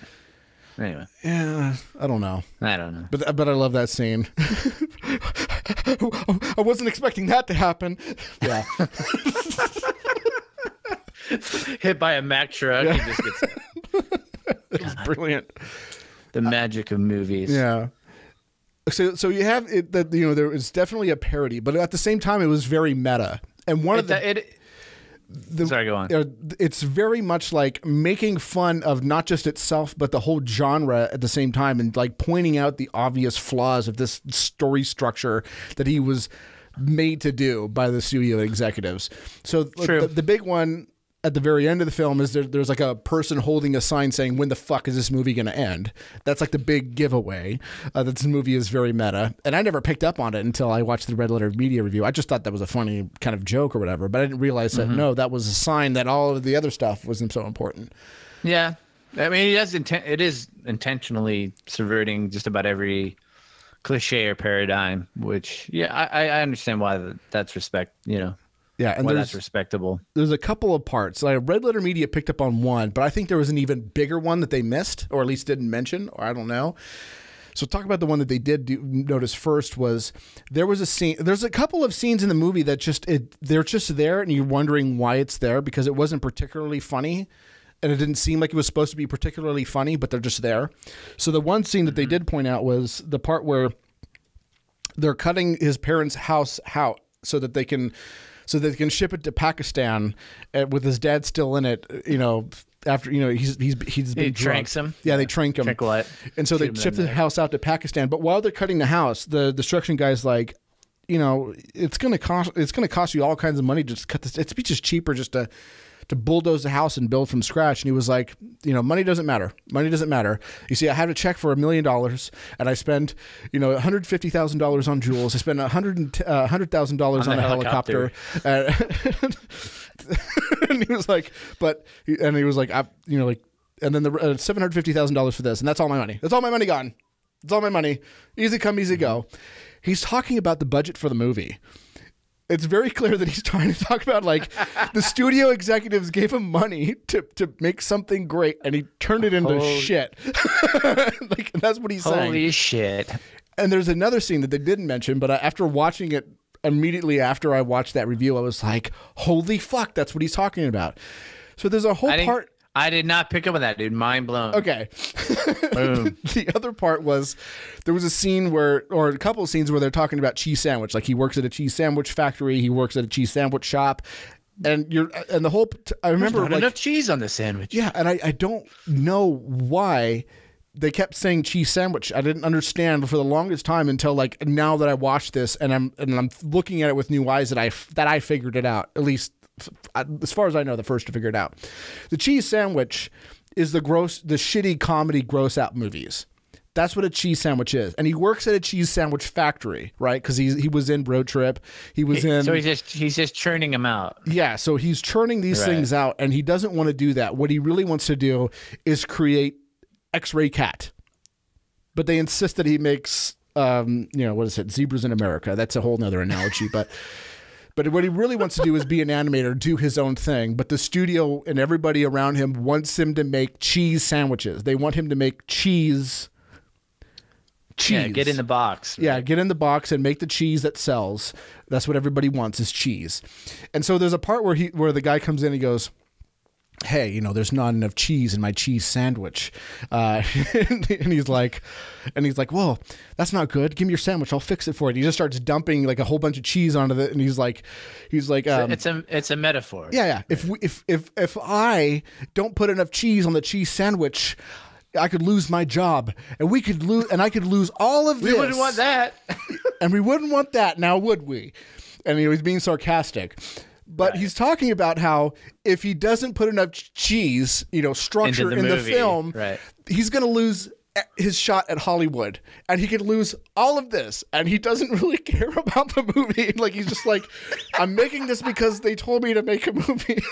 Anyway, yeah i don't know I don't know. But but I love that scene. I wasn't expecting that to happen. Yeah, Hit by a Mack truck, he just gets it's brilliant. the magic of movies. Yeah. So so you have it that you know there was definitely a parody, but at the same time it was very meta. And one It, of the, it, sorry, go on. uh, it's very much like making fun of not just itself but the whole genre at the same time and like pointing out the obvious flaws of this story structure that he was made to do by the studio executives so. The, the big one at the very end of the film is there, there's like a person holding a sign saying when the fuck is this movie going to end? That's like the big giveaway uh, that this movie is very meta. And i never picked up on it until i watched the red letter media review. I just thought that was a funny kind of joke or whatever but i didn't realize that no that was a sign that all of the other stuff wasn't so important. Yeah, I mean, it is inten- it is intentionally subverting just about every cliche or paradigm. Which, yeah, I, I understand why that's respect. You know, yeah and there's that's respectable. there's a couple of parts. Like Red Letter Media picked up on one, but I think there was an even bigger one that they missed, or at least didn't mention, or I don't know. So talk about the one that they did do, notice first was there was a scene. There's a couple of scenes in the movie that just it, they're just there, and you're wondering why it's there because it wasn't particularly funny, and it didn't seem like it was supposed to be particularly funny, but they're just there. So the one scene that they mm-hmm. did point out was the part where they're cutting his parents' house out so that they can so they can ship it to Pakistan uh, with his dad still in it. You know, after you know he's he's he's been drunk. tranks him? Yeah, they trank him. Tranquilite. And so they Shoot ship the the neck. house out to Pakistan. But while they're cutting the house, the destruction guy's like, you know, it's gonna cost it's gonna cost you all kinds of money to just cut this. It's just cheaper just to to bulldoze the house and build from scratch. And he was like, you know, money doesn't matter. Money doesn't matter. You see, I had a check for a million dollars, and I spend, you know, one hundred fifty thousand dollars on jewels. I spend a hundred uh, hundred thousand dollars on, On a the helicopter. Uh, and he was like, but, and he was like, I, you know, like, and then the uh, seven hundred fifty thousand dollars for this, and that's all my money. That's all my money gone. It's all my money. Easy come, easy go. He's talking about the budget for the movie. It's very clear that he's trying to talk about like the studio executives gave him money to, to make something great, and he turned it into Holy- shit. like that's what he's saying. Holy shit! And there's another scene that they didn't mention, but I- after watching it immediately after I watched that review, I was like, "Holy fuck, that's what he's talking about." So there's a whole part. I did not pick up on that, dude. Mind blown. Okay. Boom. the other part was there was a scene where, or a couple of scenes where they're talking about cheese sandwich. Like he works at a cheese sandwich factory, he works at a cheese sandwich shop, and you're and the whole. I remember like enough cheese on the sandwich. yeah, and I I don't know why they kept saying cheese sandwich. I didn't understand for the longest time until like now that I watched this and I'm and I'm looking at it with new eyes that I that I figured it out. At least as far as I know, the first to figure it out. The cheese sandwich is the gross, the shitty comedy gross out movies. That's what a cheese sandwich is, and he works at a cheese sandwich factory, right? Because he he was in Road Trip, he was in So he's just he's just churning them out. yeah, so he's churning these Right. things out and he doesn't want to do that. What he really wants to do is create X-ray cat. But they insist that he makes um, you know, what is it? Zebras in America. That's a whole nother analogy, but but what he really wants to do is be an animator, do his own thing. But the studio and everybody around him wants him to make cheese sandwiches. They want him to make cheese cheese. Yeah, get in the box. Yeah, get in the box and make the cheese that sells. That's what everybody wants is cheese. And so there's a part where he where the guy comes in and he goes, Hey, you know, there's not enough cheese in my cheese sandwich. Uh, and he's like, and he's like, well, that's not good. Give me your sandwich. I'll fix it for you. He just starts dumping like a whole bunch of cheese onto it. And he's like, he's like, um, it's a it's a metaphor. yeah, yeah. If we, if if if I don't put enough cheese on the cheese sandwich, I could lose my job, and we could lose, and I could lose all of this. we wouldn't want that. and we wouldn't want that now, would we? And he was being sarcastic. But he's talking about how if he doesn't put enough cheese, you know, structure the in the film, right. he's going to lose his shot at Hollywood, and he could lose all of this, and he doesn't really care about the movie. Like he's just like, I'm making this because they told me to make a movie,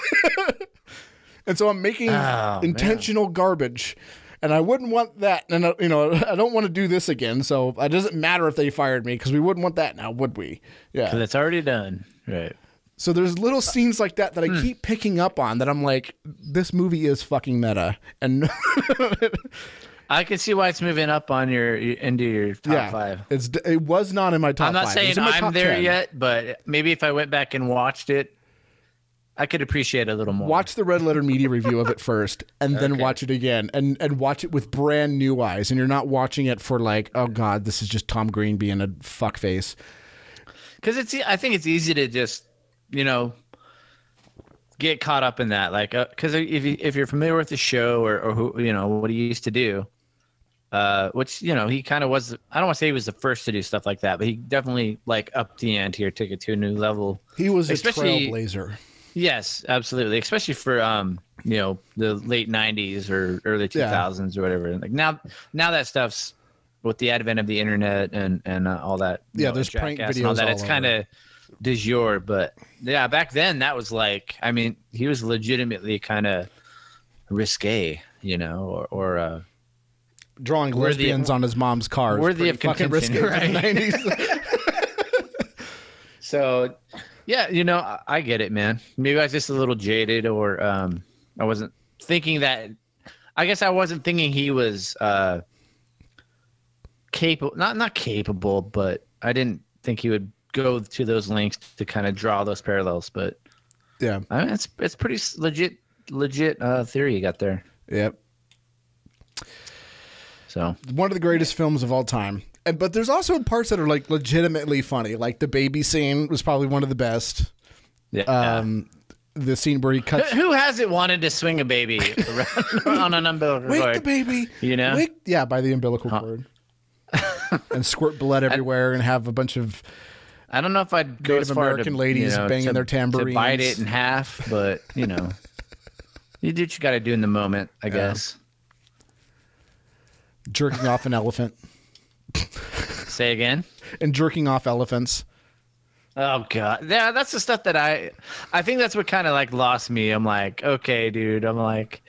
and so I'm making Oh, intentional garbage. And I wouldn't want that, and uh, you know, I don't want to do this again. So it doesn't matter if they fired me because we wouldn't want that now, would we? Yeah. Because it's already done. Right. So there's little scenes like that that I hmm. keep picking up on that I'm like, this movie is fucking meta, and I can see why it's moving up on your into your top yeah, five. it's it was not in my top. I'm not five. Saying was in my I'm there 10. yet, but maybe if I went back and watched it, I could appreciate it a little more. Watch the Red Letter Media review of it first, and then Okay. watch it again, and and watch it with brand new eyes. And you're not watching it for like, oh god, this is just Tom Green being a fuckface. because it's I think it's easy to just you know get caught up in that like because if you, if you're familiar with the show or, or who you know what he used to do uh which you know he kind of was i don't want to say he was the first to do stuff like that but he definitely like upped the ante or took it to a new level He was a Especially- trailblazer. yes absolutely especially for um you know the late 90s or early Yeah. 2000s or whatever And like now now that stuff's with the advent of the internet and and uh, all that Yeah, know, there's prank videos. and all that all it's kind of du jour but yeah back then that was like i mean he was legitimately kind of risque you know or, or uh Drawing Worthy of- lesbians on his mom's car. worthy of fucking risky contention, in the 90s. So, yeah, you know, I, I get it, man. Maybe I was just a little jaded, or um, I wasn't thinking that. I guess I wasn't thinking he was uh, capable. Not not capable, but I didn't think he would go to those links to kind of draw those parallels. But yeah. I mean, it's it's pretty legit legit uh, theory you got there. Yep. So one of the greatest films of all time. And but there's also parts that are like legitimately funny. Like the baby scene was probably one of the best. yeah. Um, the scene where he cuts. who hasn't wanted to swing a baby around on an umbilical Wake cord? the baby. You know? Wake, yeah, by the umbilical cord. and squirt blood everywhere and have a bunch of I don't know if I'd go Native as far American to, ladies you know, banging to- their to bite it in half, but you know, you do what you got to do in the moment, I guess. jerking off an elephant Say again. and jerking off elephants. Oh god, yeah, that's the stuff that I, I think that's what kind of like lost me. I'm like, okay, dude. I'm like,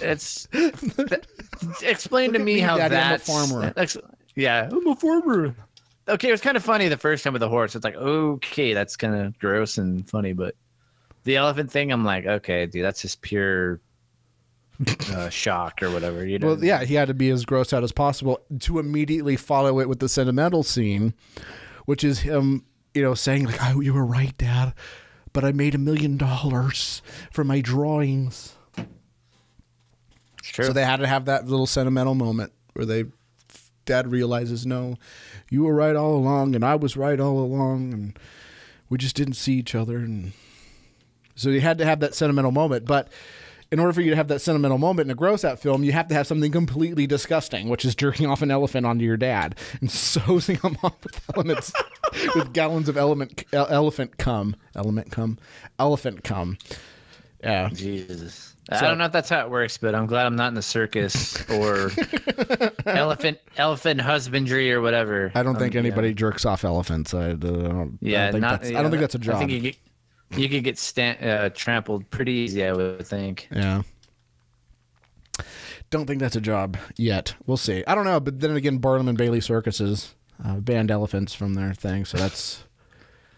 it's th- explain to me me, how Daddy, I'm a that's farmer. ex- yeah, I'm a farmer. Okay, it was kind of funny the first time with the horse. It's like, okay, that's kind of gross and funny, but the elephant thing, I'm like, okay, dude, that's just pure uh, shock or whatever. You know? Well, yeah, he had to be as gross out as possible to immediately follow it with the sentimental scene, which is him, you know, saying like, "Oh, you were right, Dad, but I made a million dollars for my drawings." true. So they had to have that little sentimental moment where they, dad realizes, no, you were right all along, and I was right all along, and we just didn't see each other, and so you had to have that sentimental moment. But in order for you to have that sentimental moment in a gross out film, you have to have something completely disgusting, which is jerking off an elephant onto your dad and hosing him off with elements with gallons of element elephant cum, element cum, elephant cum. Yeah. Jesus. So- I don't know if that's how it works, but I'm glad I'm not in the circus or elephant elephant husbandry or whatever. I don't Um, think yeah. anybody jerks off elephants. I, uh, don't, I Yeah, don't think not, that's, yeah, I don't think that- that's a job. I think you get you could get stan- uh, trampled pretty easy. I would think. yeah. Don't think that's a job yet. We'll see. I don't know, but then again, Barnum and Bailey circuses uh, banned elephants from their thing, so that's.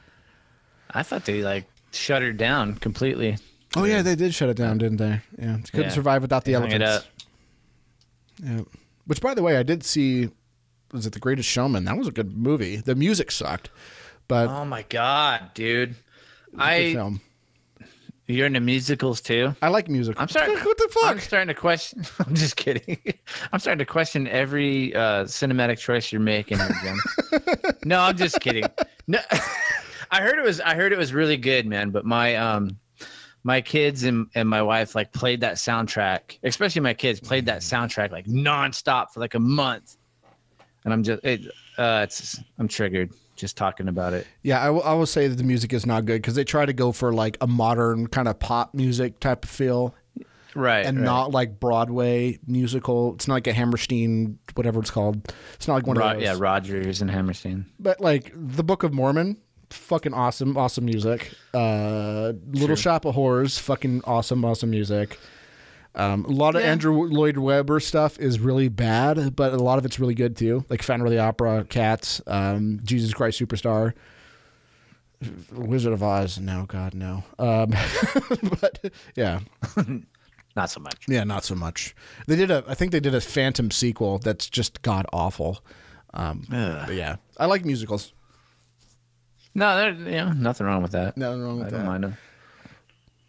I thought they like shuttered down completely. Oh yeah, they did shut it down, didn't they? Yeah, couldn't Yeah. survive without the They elephants. Yeah. Which, by the way, I did see. Was it The Greatest Showman? That was a good movie. The music sucked, but Oh my god, dude! it was a good I film. you're into musicals too. I like music. I'm starting. What the fuck? I'm starting to question. I'm just kidding. I'm starting to question every uh, cinematic choice you're making, no, I'm just kidding. No, I heard it was. I heard it was really good, man. But my um, my kids and, and my wife like played that soundtrack. Especially my kids played that soundtrack like nonstop for like a month. And I'm just it. Uh, it's I'm triggered just talking about it. Yeah, I will- I will say that the music is not good because they try to go for like a modern kind of pop music type of feel Right. and right. not like Broadway musical. It's not like a Hammerstein, whatever it's called. It's not like one Ro- of those. yeah, Rodgers and Hammerstein. But like the Book of Mormon, fucking awesome, awesome music. Uh, Little Shop of Horrors, fucking awesome, awesome music. Um, a lot of Yeah. Andrew Lloyd Webber stuff is really bad, but a lot of it's really good too. Like Phantom of the Opera, Cats, um, Jesus Christ Superstar, Wizard of Oz. No, God, no. Um, but yeah, Not so much. yeah, not so much. They did a, I think they did a Phantom sequel that's just god awful. Um, but yeah, I like musicals. No, there, you know, nothing wrong with that. Nothing wrong with I don't mind them.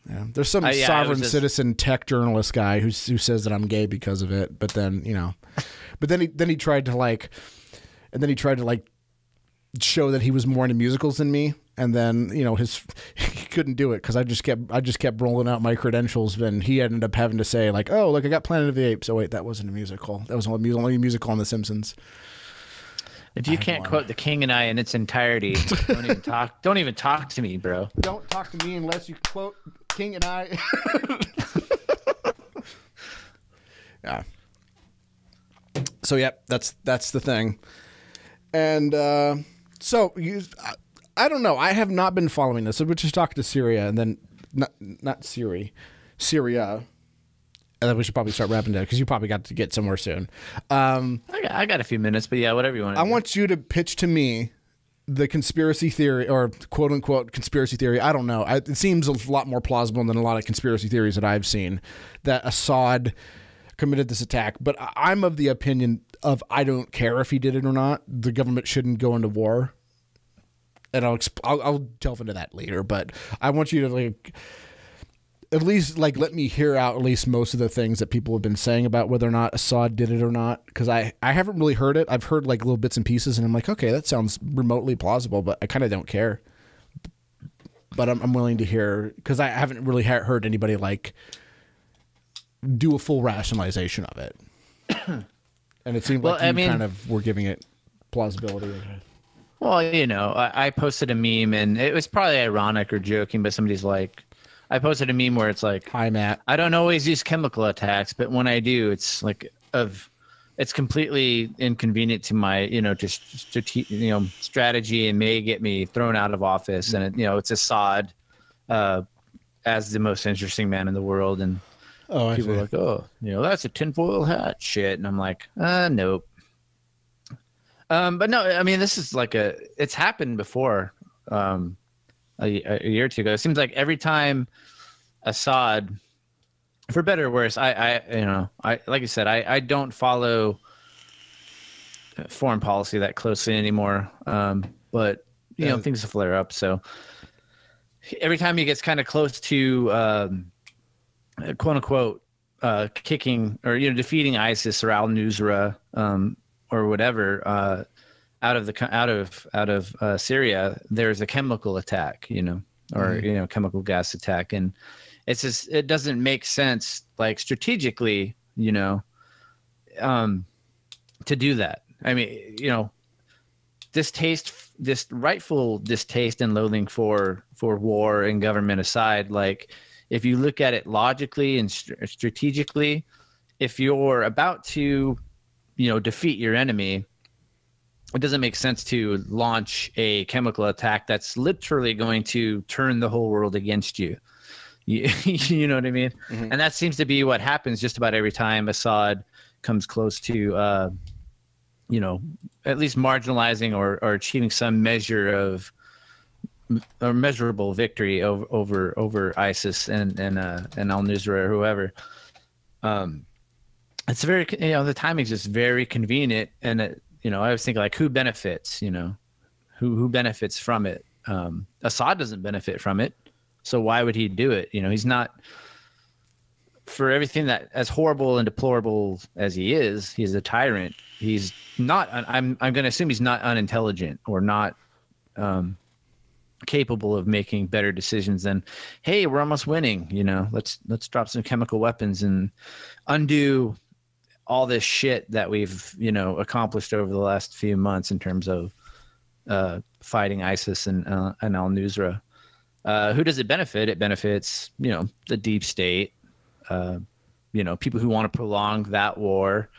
Yeah. There's some Uh, yeah, sovereign just- citizen tech journalist guy who who says that I'm gay because of it, but then you know, but then he then he tried to like, and then he tried to like show that he was more into musicals than me, and then you know his he couldn't do it because I just kept I just kept rolling out my credentials, and he ended up having to say like, oh look, I got Planet of the Apes. Oh wait, that wasn't a musical. That was only only a musical on The Simpsons. If you can't quote The King and I in its entirety, don't even talk. Don't even talk to me, bro. Don't talk to me unless you quote King and I. yeah. So yep, that's that's the thing. And uh, so you, I, I don't know. I have not been following this. So we just talked to Syria and then not not Siri, Syria. And then we should probably start wrapping up because you probably got to get somewhere soon. Um, I got, I got a few minutes, but yeah, whatever you want. I want you to pitch to me the conspiracy theory or quote unquote conspiracy theory. I don't know. I, it seems a lot more plausible than a lot of conspiracy theories that I've seen that Assad committed this attack. But I'm of the opinion of I don't care if he did it or not. The government shouldn't go into war. And I'll, exp- I'll I'll delve into that later. But I want you to like at least like let me hear out at least most of the things that people have been saying about whether or not Assad did it or not because I I haven't really heard it. I've heard like little bits and pieces, and I'm like, okay, that sounds remotely plausible, but I kind of don't care. But I'm I'm willing to hear because I haven't really ha- heard anybody like do a full rationalization of it, and it seemed Well, like you I mean- kind of were giving it plausibility. Well, you know, I, I posted a meme, and it was probably ironic or joking, but somebody's like, I posted a meme where it's like, Hi, Matt. I don't always use chemical attacks, but when I do, it's like of it's completely inconvenient to my, you know, just strate- you know, strategy and may get me thrown out of office. And it, you know, it's Assad uh, as the most interesting man in the world, and Oh, people are like, oh, you know, that's a tinfoil hat shit, and I'm like, uh, nope. Um, but no, I mean, this is like a, it's happened before, um, a, a year or two ago. It seems like every time Assad, for better or worse, I, I, you know, I, like I said, I, I don't follow foreign policy that closely anymore. Um, but you know, Yeah. things flare up. So every time he gets kind of close to, um, quote unquote uh, kicking or you know defeating ISIS or Al Nusra um, or whatever uh, out of the out of out of uh, Syria, there's a chemical attack, you know, or you know chemical gas attack, and it's just it doesn't make sense like strategically, you know, um, to do that. I mean, you know, distaste, this rightful distaste and loathing for for war and government aside, like if you look at it logically and str- strategically, if you're about to, you know, defeat your enemy, it doesn't make sense to launch a chemical attack that's literally going to turn the whole world against you. You, you know what I mean? And that seems to be what happens just about every time Assad comes close to, uh, you know, at least marginalizing or, or achieving some measure of a measurable victory over over over ISIS and and uh, and Al Nusra or whoever. Um, it's very you know the timing's just very convenient, and it, you know I was thinking like who benefits, you know, who who benefits from it. Um, Assad doesn't benefit from it, so why would he do it? You know, he's not for everything that as horrible and deplorable as he is, he's a tyrant. He's not. I'm I'm going to assume he's not unintelligent or not. Um, capable of making better decisions than hey we're almost winning you know let's let's drop some chemical weapons and undo all this shit that we've you know accomplished over the last few months in terms of uh, fighting isis and uh, and al-nusra. Uh, who does it benefit? It benefits you know the deep state uh, you know people who want to prolong that war.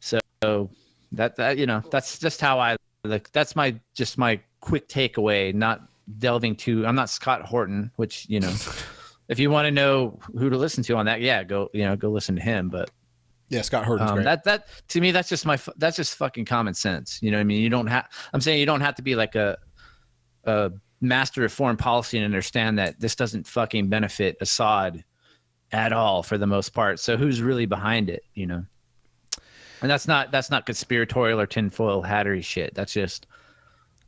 So that that you know that's just how i like that's my just my quick takeaway not delving too i'm not scott horton which you know if you want to know who to listen to on that yeah go you know go listen to him but Yeah, Scott Horton's um, great. that that to me that's just my that's just fucking common sense. You know what i mean? You don't have i'm saying you don't have to be like a a master of foreign policy and understand that this doesn't fucking benefit assad at all for the most part. So who's really behind it you know? And that's not that's not conspiratorial or tinfoil hattery shit. That's just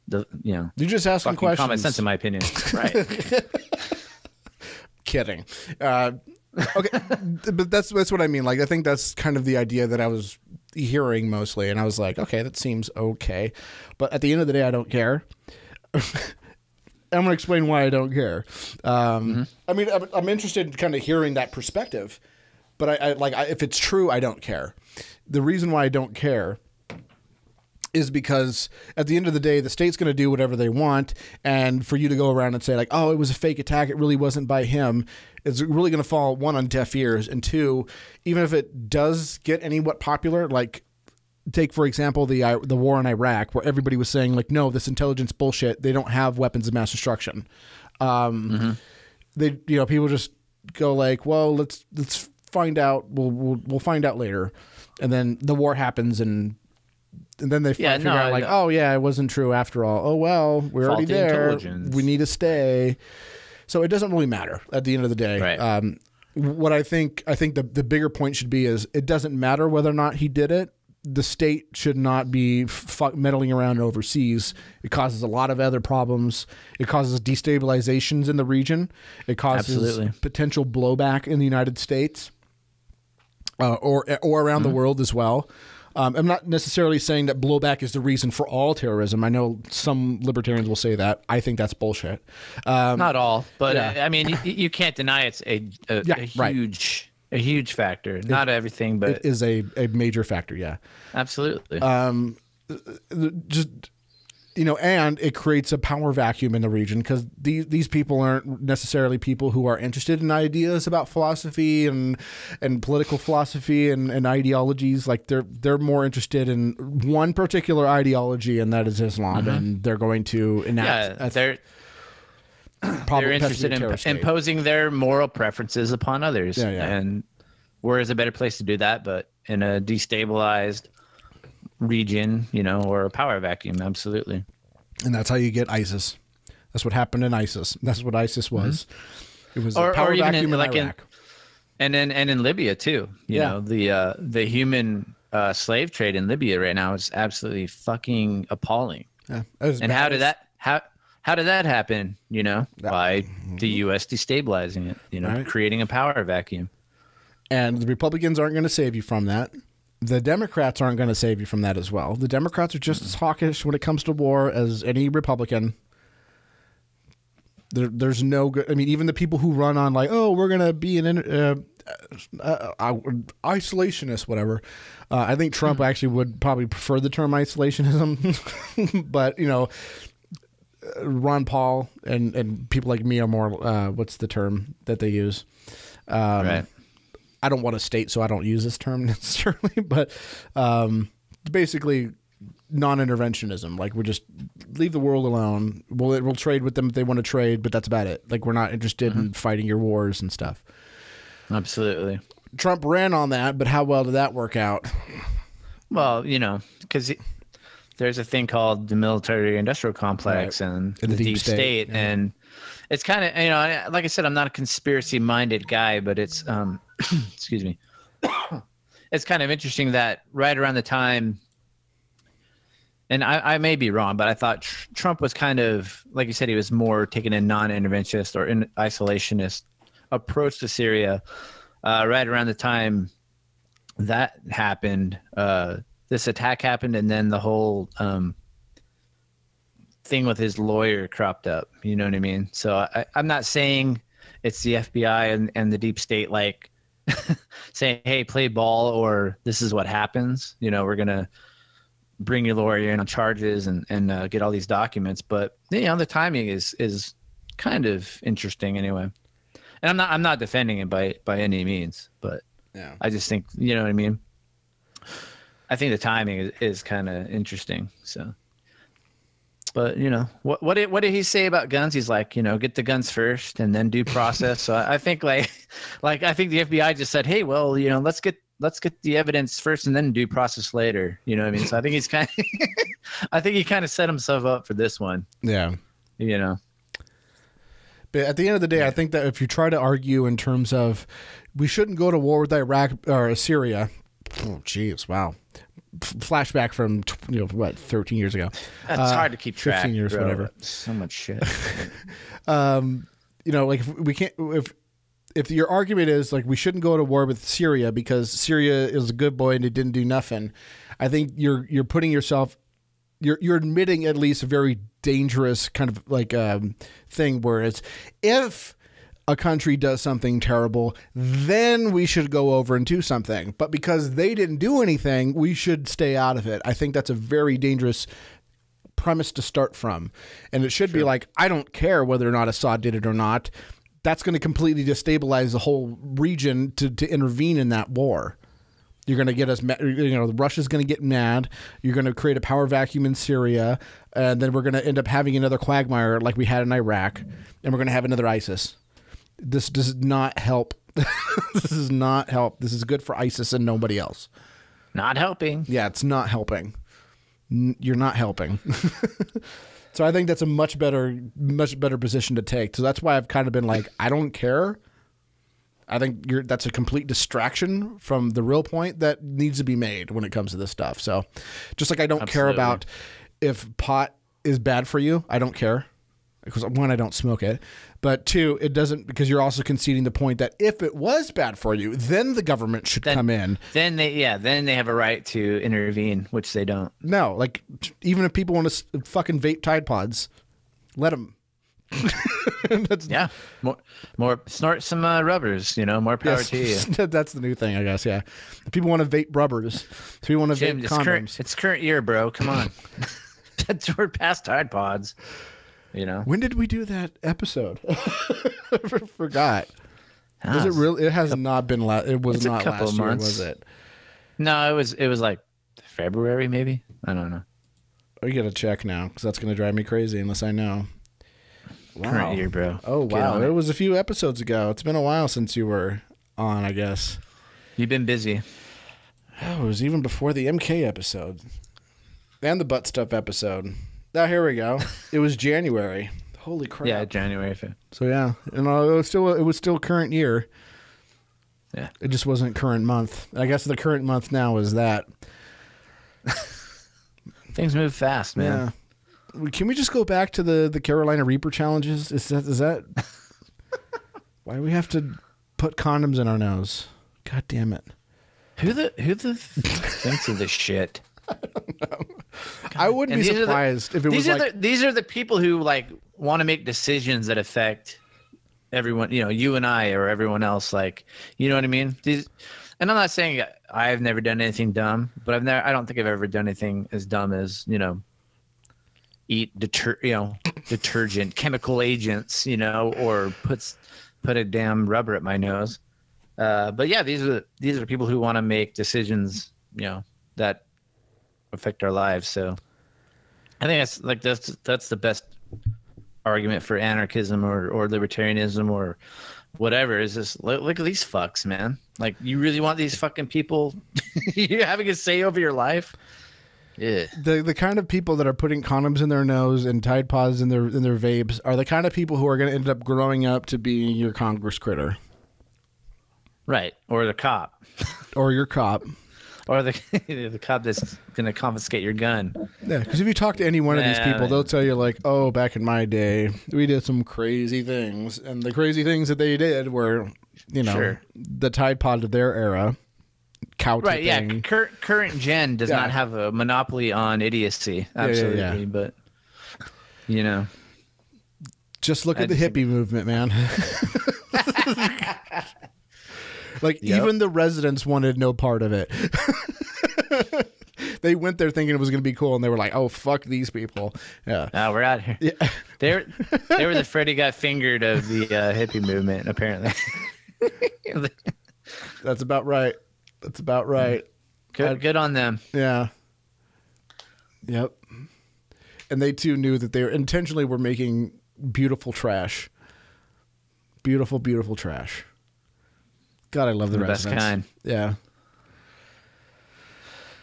the you know You're just asking questions. common sense in my opinion. Right. Kidding. Uh, okay, but that's that's what I mean. Like, I think that's kind of the idea that I was hearing mostly, and I was like, okay, that seems okay. But at the end of the day, I don't care. I'm gonna explain why I don't care. Um, I mean, I'm, I'm interested in kind of hearing that perspective, but I, I like I, if it's true, I don't care. The reason why I don't care is because at the end of the day, the state's going to do whatever they want, and for you to go around and say like, "Oh, it was a fake attack. It really wasn't by him," is really going to fall one on deaf ears, and two, even if it does get anywhat popular, like take for example the the war in Iraq, where everybody was saying like, "No, this intelligence bullshit. They don't have weapons of mass destruction." Um, They, you know, people just go like, "Well, let's let's find out. We'll we'll, we'll find out later," and then the war happens and and then they Yeah, figure no, out like, oh yeah, it wasn't true after all. Oh well, we're already there. We need to stay. So it doesn't really matter at the end of the day. Right. Um, what I think, I think the the bigger point should be is it doesn't matter whether or not he did it. The state should not be meddling around overseas. It causes a lot of other problems. It causes destabilizations in the region. It causes Absolutely. potential blowback in the United States uh, or or around Mm-hmm. the world as well. Um, I'm not necessarily saying that blowback is the reason for all terrorism. I know some libertarians will say that. I think that's bullshit. Um, not all but yeah. uh, i mean you, you can't deny it's a, a, Yeah, a right. huge a huge factor not everything but it is a, a major factor. Yeah. absolutely Um, just you know, and it creates a power vacuum in the region because these these people aren't necessarily people who are interested in ideas about philosophy and and political philosophy and, and ideologies. Like they're they're more interested in one particular ideology, and that is Islam, uh-huh. and they're going to enact. yeah they're they're interested in state. imposing their moral preferences upon others Yeah, yeah. and where is a better place to do that but in a destabilized region you know or a power vacuum absolutely and that's how you get ISIS. That's what happened in ISIS. That's what ISIS was. It was Mm-hmm. Or- a power vacuum in, like in- Iraq. and then and in libya too you Yeah. know the uh the human uh slave trade in libya right now is absolutely fucking appalling yeah. And how did that how how did that happen you know That- by the us destabilizing it you know Right. creating a power vacuum And the Republicans aren't going to save you from that. The Democrats aren't going to save you from that as well. The Democrats are just as hawkish when it comes to war as any Republican. There, there's no good. I mean, even the people who run on like, oh, we're going to be an uh, uh, uh, isolationist, whatever. Uh, I think Trump actually would probably prefer the term isolationism, but you know, uh, Ron Paul and and people like me are more. Uh, what's the term that they use? Um, Right. I don't want to state, so I don't use this term necessarily, but um, basically non-interventionism. Like we're just leave the world alone. We'll we'll trade with them if they want to trade, but that's about it. Like we're not interested in fighting your wars and stuff. Absolutely. Trump ran on that, but how well did that work out? Well, you know, because there's a thing called the military-industrial complex and, the, deep, state, and it's kind of you know, like I said, I'm not a conspiracy-minded guy, but it's um, excuse me, it's kind of interesting that right around the time, and I, I may be wrong, but I thought tr- Trump was kind of like you said, he was more taking a non-interventionist or in isolationist approach to Syria. Uh, right around the time that happened, uh, this attack happened, and then the whole um, thing with his lawyer cropped up. You know what I mean? So I, I'm not saying it's the FBI and, and the deep state like saying, "Hey, play ball," or "This is what happens." You know, we're gonna bring your lawyer in on charges and and uh, get all these documents. But you know, the timing is is kind of interesting anyway. And I'm not I'm not defending it by by any means, but Yeah. I just think you know what I mean. I think the timing is, is kind of interesting. So, but you know what what did what did he say about guns? He's like you know get the guns first and then due process. so I, think like like I think the FBI just said, hey, well you know let's get let's get the evidence first and then due process later. You know what I mean? So I think he's kind of I think he kind of set himself up for this one. Yeah. You know. But at the end of the day, I think that if you try to argue in terms of we shouldn't go to war with Iraq or Syria, oh jeez, wow, flashback from you know what, thirteen years ago. It's Uh, hard to keep track. 15 years, bro. whatever. So much shit. um, you know, like if we can't if if your argument is like we shouldn't go to war with Syria because Syria is a good boy and it didn't do nothing, I think you're you're putting yourself you're you're admitting at least a very dangerous kind of like um, thing where it's if a country does something terrible, then we should go over and do something. But because they didn't do anything, we should stay out of it. I think that's a very dangerous premise to start from. And it should be like, I don't care whether or not Assad did it or not. That's going to completely destabilize the whole region to, to intervene in that war. You're going to get us, you know, Russia's going to get mad. You're going to create a power vacuum in Syria. And then we're going to end up having another quagmire like we had in Iraq. And we're going to have another ISIS. This does not help. this is not help. This is good for ISIS and nobody else. Not helping. Yeah, it's not helping. N- You're not helping. so I think that's a much better, much better position to take. So that's why I've kind of been like, I don't care. I think you're that's a complete distraction from the real point that needs to be made when it comes to this stuff. So, just like I don't care about if pot is bad for you, I don't care because one, I don't smoke it, but two, it doesn't because you're also conceding the point that if it was bad for you, then the government should Then- come in. Then they, yeah, then they have a right to intervene, which they don't. No, like even if people want to fucking vape Tide Pods, let them. that's, Yeah, more, more snort some uh, rubbers. You know, more power yes, to you. that's the new thing, I guess. Yeah, if people want to vape rubbers. If people want to vape it's current, condoms. it's current year, bro. Come on, That's- we're past Tide Pods. You know, When did we do that episode? I forgot. Was Ah, it really? It has not been. La- it was not couple last year, months. was it? No, it was it was like February maybe. I don't know. We gotta check now because that's gonna drive me crazy unless I know. Wow. Current year, bro. Oh wow! It it. was a few episodes ago. It's been a while since you were on. I guess. You've been busy. Oh, it was even before the MK episode and the butt stuff episode. Now here we go. It was January. Holy crap! Yeah, January. fifth. So yeah, and uh, it was still it was still current year. Yeah. It just wasn't current month. I guess the current month now is that. Things move fast, man. Yeah. Can we just go back to the the Carolina Reaper challenges? Is that is that why do we have to put condoms in our nose? God damn it. Who the who the thinks of this shit? I wouldn't And be are the- surprised if it these was are like the these are the people who like want to make decisions that affect everyone. You know, you and I or everyone else. Like, you know what I mean? These, and I'm not saying I've never done anything dumb, but I've never. I don't think I've ever done anything as dumb as you know, eat deter, you know, detergent, chemical agents, you know, or puts put a damn rubber at my nose. Uh, but yeah, these are these are people who want to make decisions, you know, that affect our lives. So I think that's like that's that's the best argument for anarchism or or libertarianism or whatever. Is just look, look at these fucks, man. Like you really want these fucking people you having a say over your life? Yeah. the the kind of people that are putting condoms in their nose and Tide Pods in their in their vapes are the kind of people who are going to end up growing up to be your Congress critter Right. Or the cop. or your cop. Or the the cop that's gonna confiscate your gun. Yeah, because if you talk to any one of these Yeah, people, they'll tell you like, "Oh, back in my day, we did some crazy things," and the crazy things that they did were, you know, Sure. the Tide Pod of their era, cow Right, yeah. Cur- current gen does Yeah. not have a monopoly on idiocy. Absolutely. yeah. But you know. Just look I at the hippie movement, man. like Yep. even the residents wanted no part of it. they went there thinking it was going to be cool, and they were like, "Oh, fuck these people." Yeah. Oh, we're out here. Yeah. They're they were the Freddy got fingered of the uh, hippie movement, apparently. That's about right. That's about right. good, good on them. Yeah. Yep. And they too knew that they were intentionally were making beautiful trash. Beautiful, beautiful trash. God, I love the, The best kind. Yeah.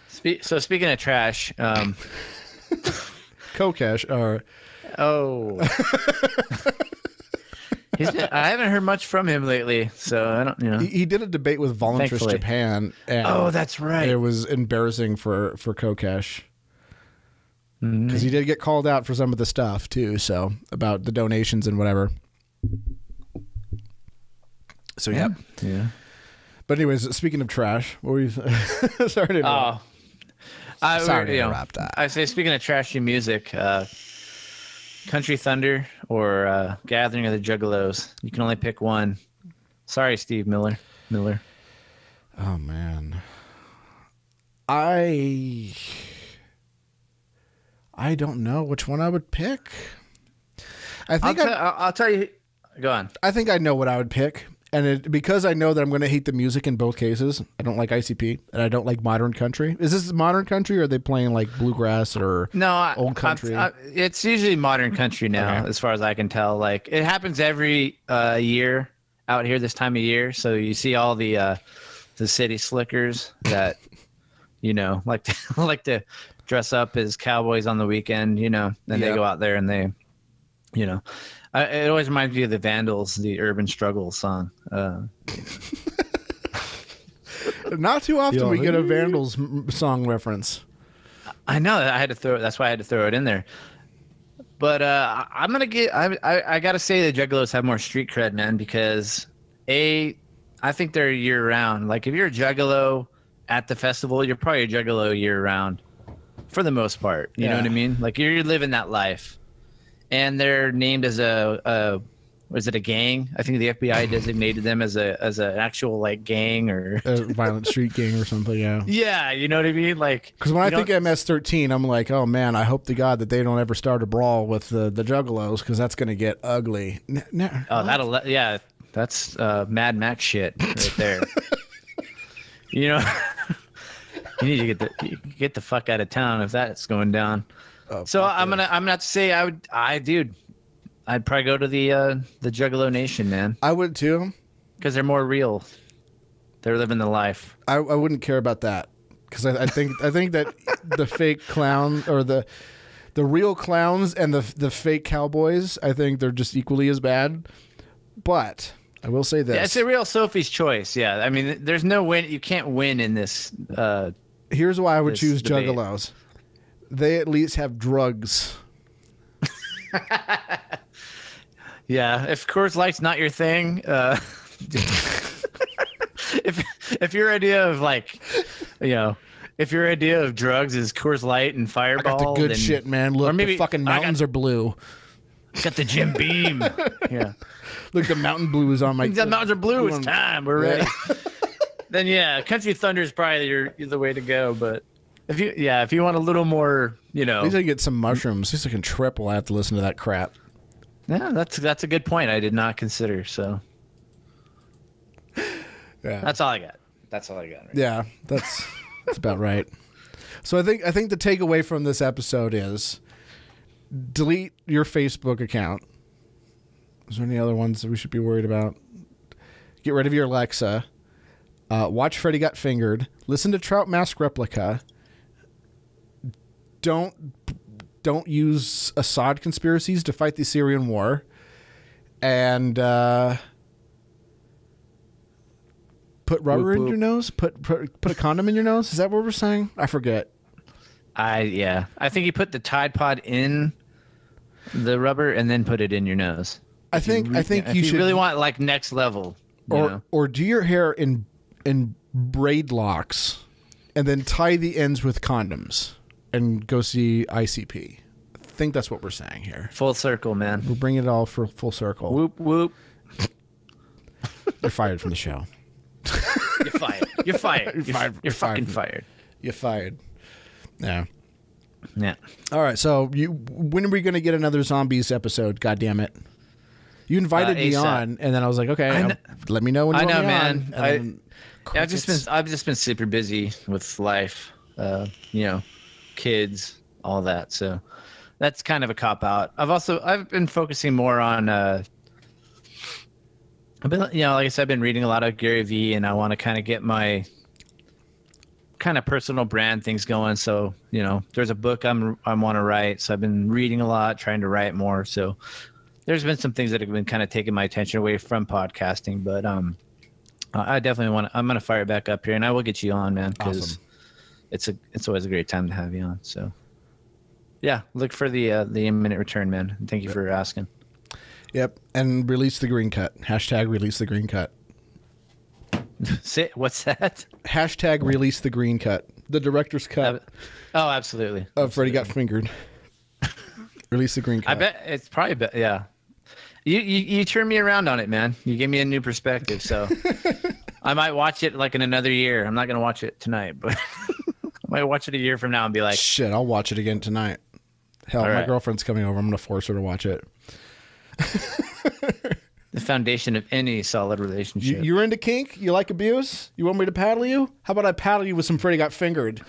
Spe- so speaking of trash, um, Kokesh or oh, he's been, I haven't heard much from him lately, so I don't, you know. he, he did a debate with Thankfully. Japan and Oh, that's right. it was embarrassing for for Kokesh. Mm-hmm. Because he did get called out for some of the stuff too, so about the donations and whatever. So yeah. Yeah. But anyways, speaking of trash, what were you? Sorry to interrupt. Oh, I, Sorry to know, interrupt that. I say, speaking of trashy music, uh, Country Thunder or uh, Gathering of the Juggalos. You can only pick one. Sorry, Steve Miller. Miller. Oh man, I I don't know which one I would pick. I think I, I'll, I'll tell you. Go on. I think I know what I would pick, and it, because I know that I'm going to hate the music in both cases. I don't like ICP, and I don't like modern country. Is this modern country, or are they playing like bluegrass or No, I, Old country. I- it's usually modern country now, Okay. as far as I can tell. Like it happens every uh, year out here this time of year. So you see all the uh, the city slickers that you know like to, like to dress up as cowboys on the weekend. You know, and Yeah. they go out there and they, you know, I, it always reminds me of the Vandals, the Urban Struggle song. Uh, not too often Yeah. we get a Vandals song reference. I know I had to throw. That's why I had to throw it in there. But uh, I- I'm gonna get. I, I I gotta say the Juggalos have more street cred, man, because a, I think they're year round. Like if you're a Juggalo at the festival, you're probably a Juggalo year round, for the most part. You know what I mean? Like you're living that life, and they're named as a. a was it a gang? I think the FBI designated them as a as an actual like gang or A violent street gang or something. Yeah. yeah, you know what I mean? Like Because when I think MS-13, I'm like, oh man, I hope to God that they don't ever start a brawl with the the Juggalos because that's gonna get ugly. N- Oh, that'll yeah, that's uh, Mad Max shit right there. you know, you need to get the get the fuck out of town if that's going down. Oh, so fuck I'm gonna I'm gonna have to say I would I dude, I'd probably go to the uh, the Juggalo Nation, man, I would too. because they're more real. They're living the life. I, I wouldn't care about that because I, I think I think that the fake clown or the the real clowns and the the fake cowboys, I think they're just equally as bad. But I will say this: Yeah, it's a real Sophie's choice. Yeah, I mean, there's no win. You can't win in this. Uh, here's why I would choose debate. Juggalos. They at least have drugs. Yeah, if Coors Light's not your thing, uh, if if your idea of like, you know, if your idea of drugs is Coors Light and I Fireball, got the good shit, man. Look, or maybe the fucking I got- mountains are blue. got the Jim Beam. yeah, Look, the mountain blue is on my. the mountains are blue. It's time. We're ready. Then yeah, Country Thunder is probably your the way to go. But if you yeah, if you want a little more, you know, At least I get some mushrooms. At least I can trip while I have to listen to that crap. yeah, that's that's a good point. I did not consider. So Yeah. that's all I got. That's all I got. Right? Yeah, that's that's about right. So I think I think the takeaway from this episode is delete your Facebook account. Is there any other ones that we should be worried about? Get rid of your Alexa. Uh, watch Freddy Got Fingered. Listen to Trout Mask Replica. Don't don't use Assad conspiracies to fight the Syrian war. And uh, put rubber Whoop, in whoop. your nose. Put, put put a condom in your nose. Is that what we're saying? I forget. I yeah, I think you put the Tide Pod in the rubber and then put it in your nose. I think I think you you should really want like next level. Or know? or do your hair in in braid locks, and then tie the ends with condoms, and go see ICP. I think that's what we're saying here. full circle, man. We're bringing it all for full circle. Whoop whoop. You're fired from the show. You're fired. You're fired. You're, fired. You're, You're fucking fired. fired. You're fired. Yeah. Yeah. All right. So you, when are we going to get another zombies episode? God damn it! You invited Uh, me on, and then I was like, okay, I let me know when you I know, man. I- I've just been I've just been super busy with life, uh, you know, kids, all that. So that's kind of a cop out. I've also I've been focusing more on uh I've been you know, like I said, I've been reading a lot of Gary Vee and I want to kind of get my kind of personal brand things going. So, you know, there's a book I'm I want to write. So I've been reading a lot, trying to write more. So there's been some things that have been kind of taking my attention away from podcasting, but um I definitely want to. I'm gonna fire it back up here, and I will get you on, man, because Awesome. It's a it's always a great time to have you on. So, yeah, look for the uh, the imminent return, man. And Thank you for asking. Yep, and release the green cut. Hashtag release the green cut. What's that? Hashtag release the green cut. The director's cut Oh, absolutely. of Freddy Got Fingered. release the green cut. I bet it's probably be- yeah. You, you you turned me around on it, man. You gave me a new perspective. So I might watch it like in another year. I'm not gonna watch it tonight, but I might watch it a year from now and be like, Shit, I'll watch it again tonight. Hell, All my right. girlfriend's coming over. I'm gonna force her to watch it. the foundation of any solid relationship. you're into kink? You like abuse? You want me to paddle you? How about I paddle you with some Freddy Got Fingered?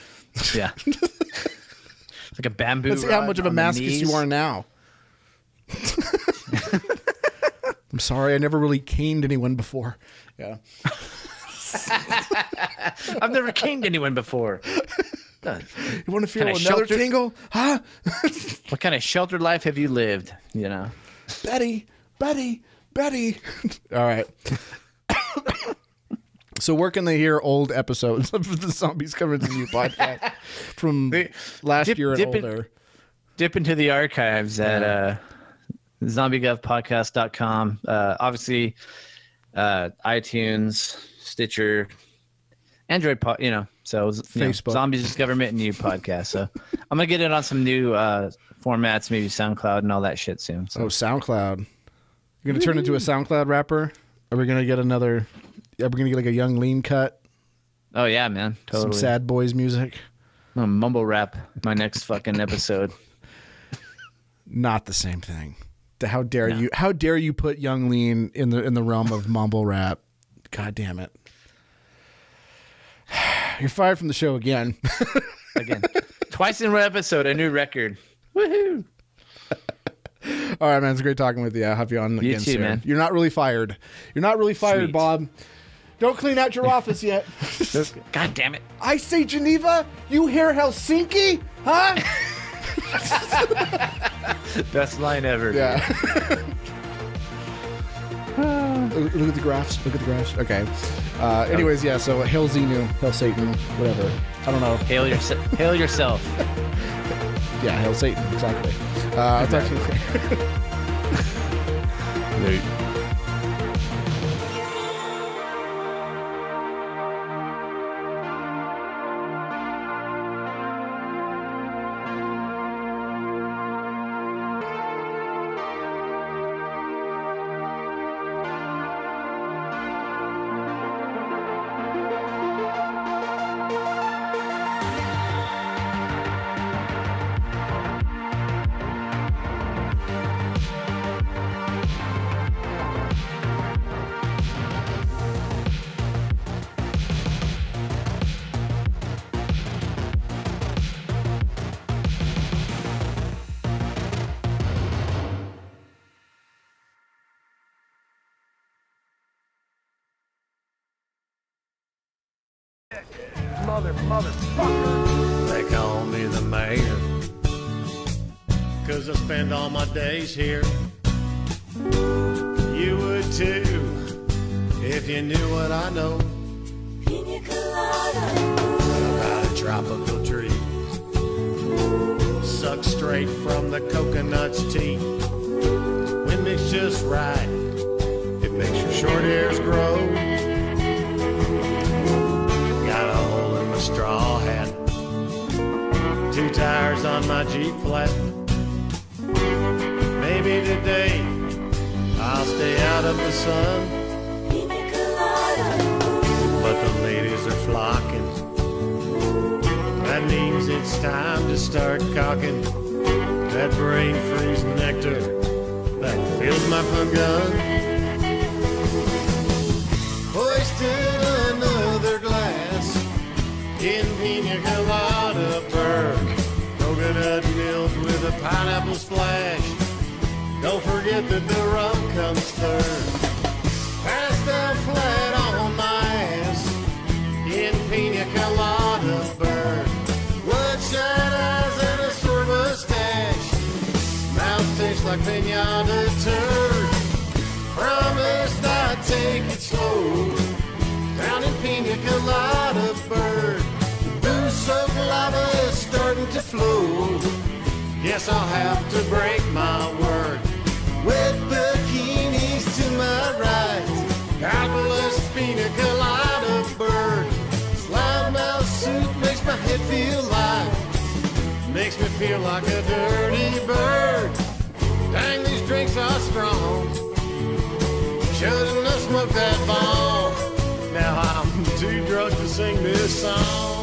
Yeah. like a bamboo. Let's see how much of a masochist you are now. I'm sorry, I never really caned anyone before. Yeah. I've never caned anyone before. You want to feel another sheltered- tingle? Huh? What kind of sheltered life have you lived? You know. Betty, Betty, Betty. All right. so where can they hear old episodes of the Zombies Coming to You podcast from They- last dip- year and dip in- older? Dip into the archives at uh, zombiegovpodcast.com. Uh, obviously, uh, iTunes, Stitcher, Android, po- you know. So know, Facebook. Zombies Government and You podcast. So I'm gonna get it on some new uh, formats, maybe SoundCloud and all that shit soon. So Oh, SoundCloud. You're gonna turn into a SoundCloud rapper? Are we gonna get another? Are we gonna get like a Yung Lean cut? oh yeah, man, totally. Some sad boys music? I'm gonna mumble rap my next fucking episode. Not the same thing. How dare you? How dare you put Yung Lean in the in the realm of mumble rap? God damn it! You're fired from the show again. Again, twice in one episode, a new record. Woohoo! All right, man. It's great talking with you. I'll have you on again too, soon. man. You're not really fired. You're not really fired, Sweet. Bob. Don't clean out your office yet. God damn it! I say Geneva. You hear Helsinki? Huh? Best line ever. Yeah. look, look at the graphs. Look at the graphs. Okay. Uh, anyways, yeah. So Hail Xenu, Hail Satan, whatever. I don't know. Hail, yourse- hail yourself. Yeah, Hail Satan. Exactly. Uh, I'll talk to you Mother, motherfucker. They call me the mayor. Cause I spend all my days here. You would too, if you knew what I know about a tropical tree. Suck straight from the coconut's teeth. When mixed just right, it makes your short hairs grow. Tires on my Jeep flat. Maybe today I'll stay out of the sun. But the ladies are flocking. That means it's time to start cocking that brain freeze nectar that fills my gun. Hoisted another glass in with pineapple splash. Don't forget that the rum comes third. Passed flat on my ass in pina colada Burke. Bloodshot eyes and a sore mustache. Mouth tastes like pinata turd. Promised I'd take it slow. Down in pina colada bird. Booze soaked lava starting to flow. Guess I'll have to break my word. Wet bikinis to my right. Apple's pina colada bird. Loudmouth soup makes my head feel light. Makes me feel like a dirty bird. Dang, these drinks are strong. Shouldn't have smoked that ball. Now I'm too drunk to sing this song.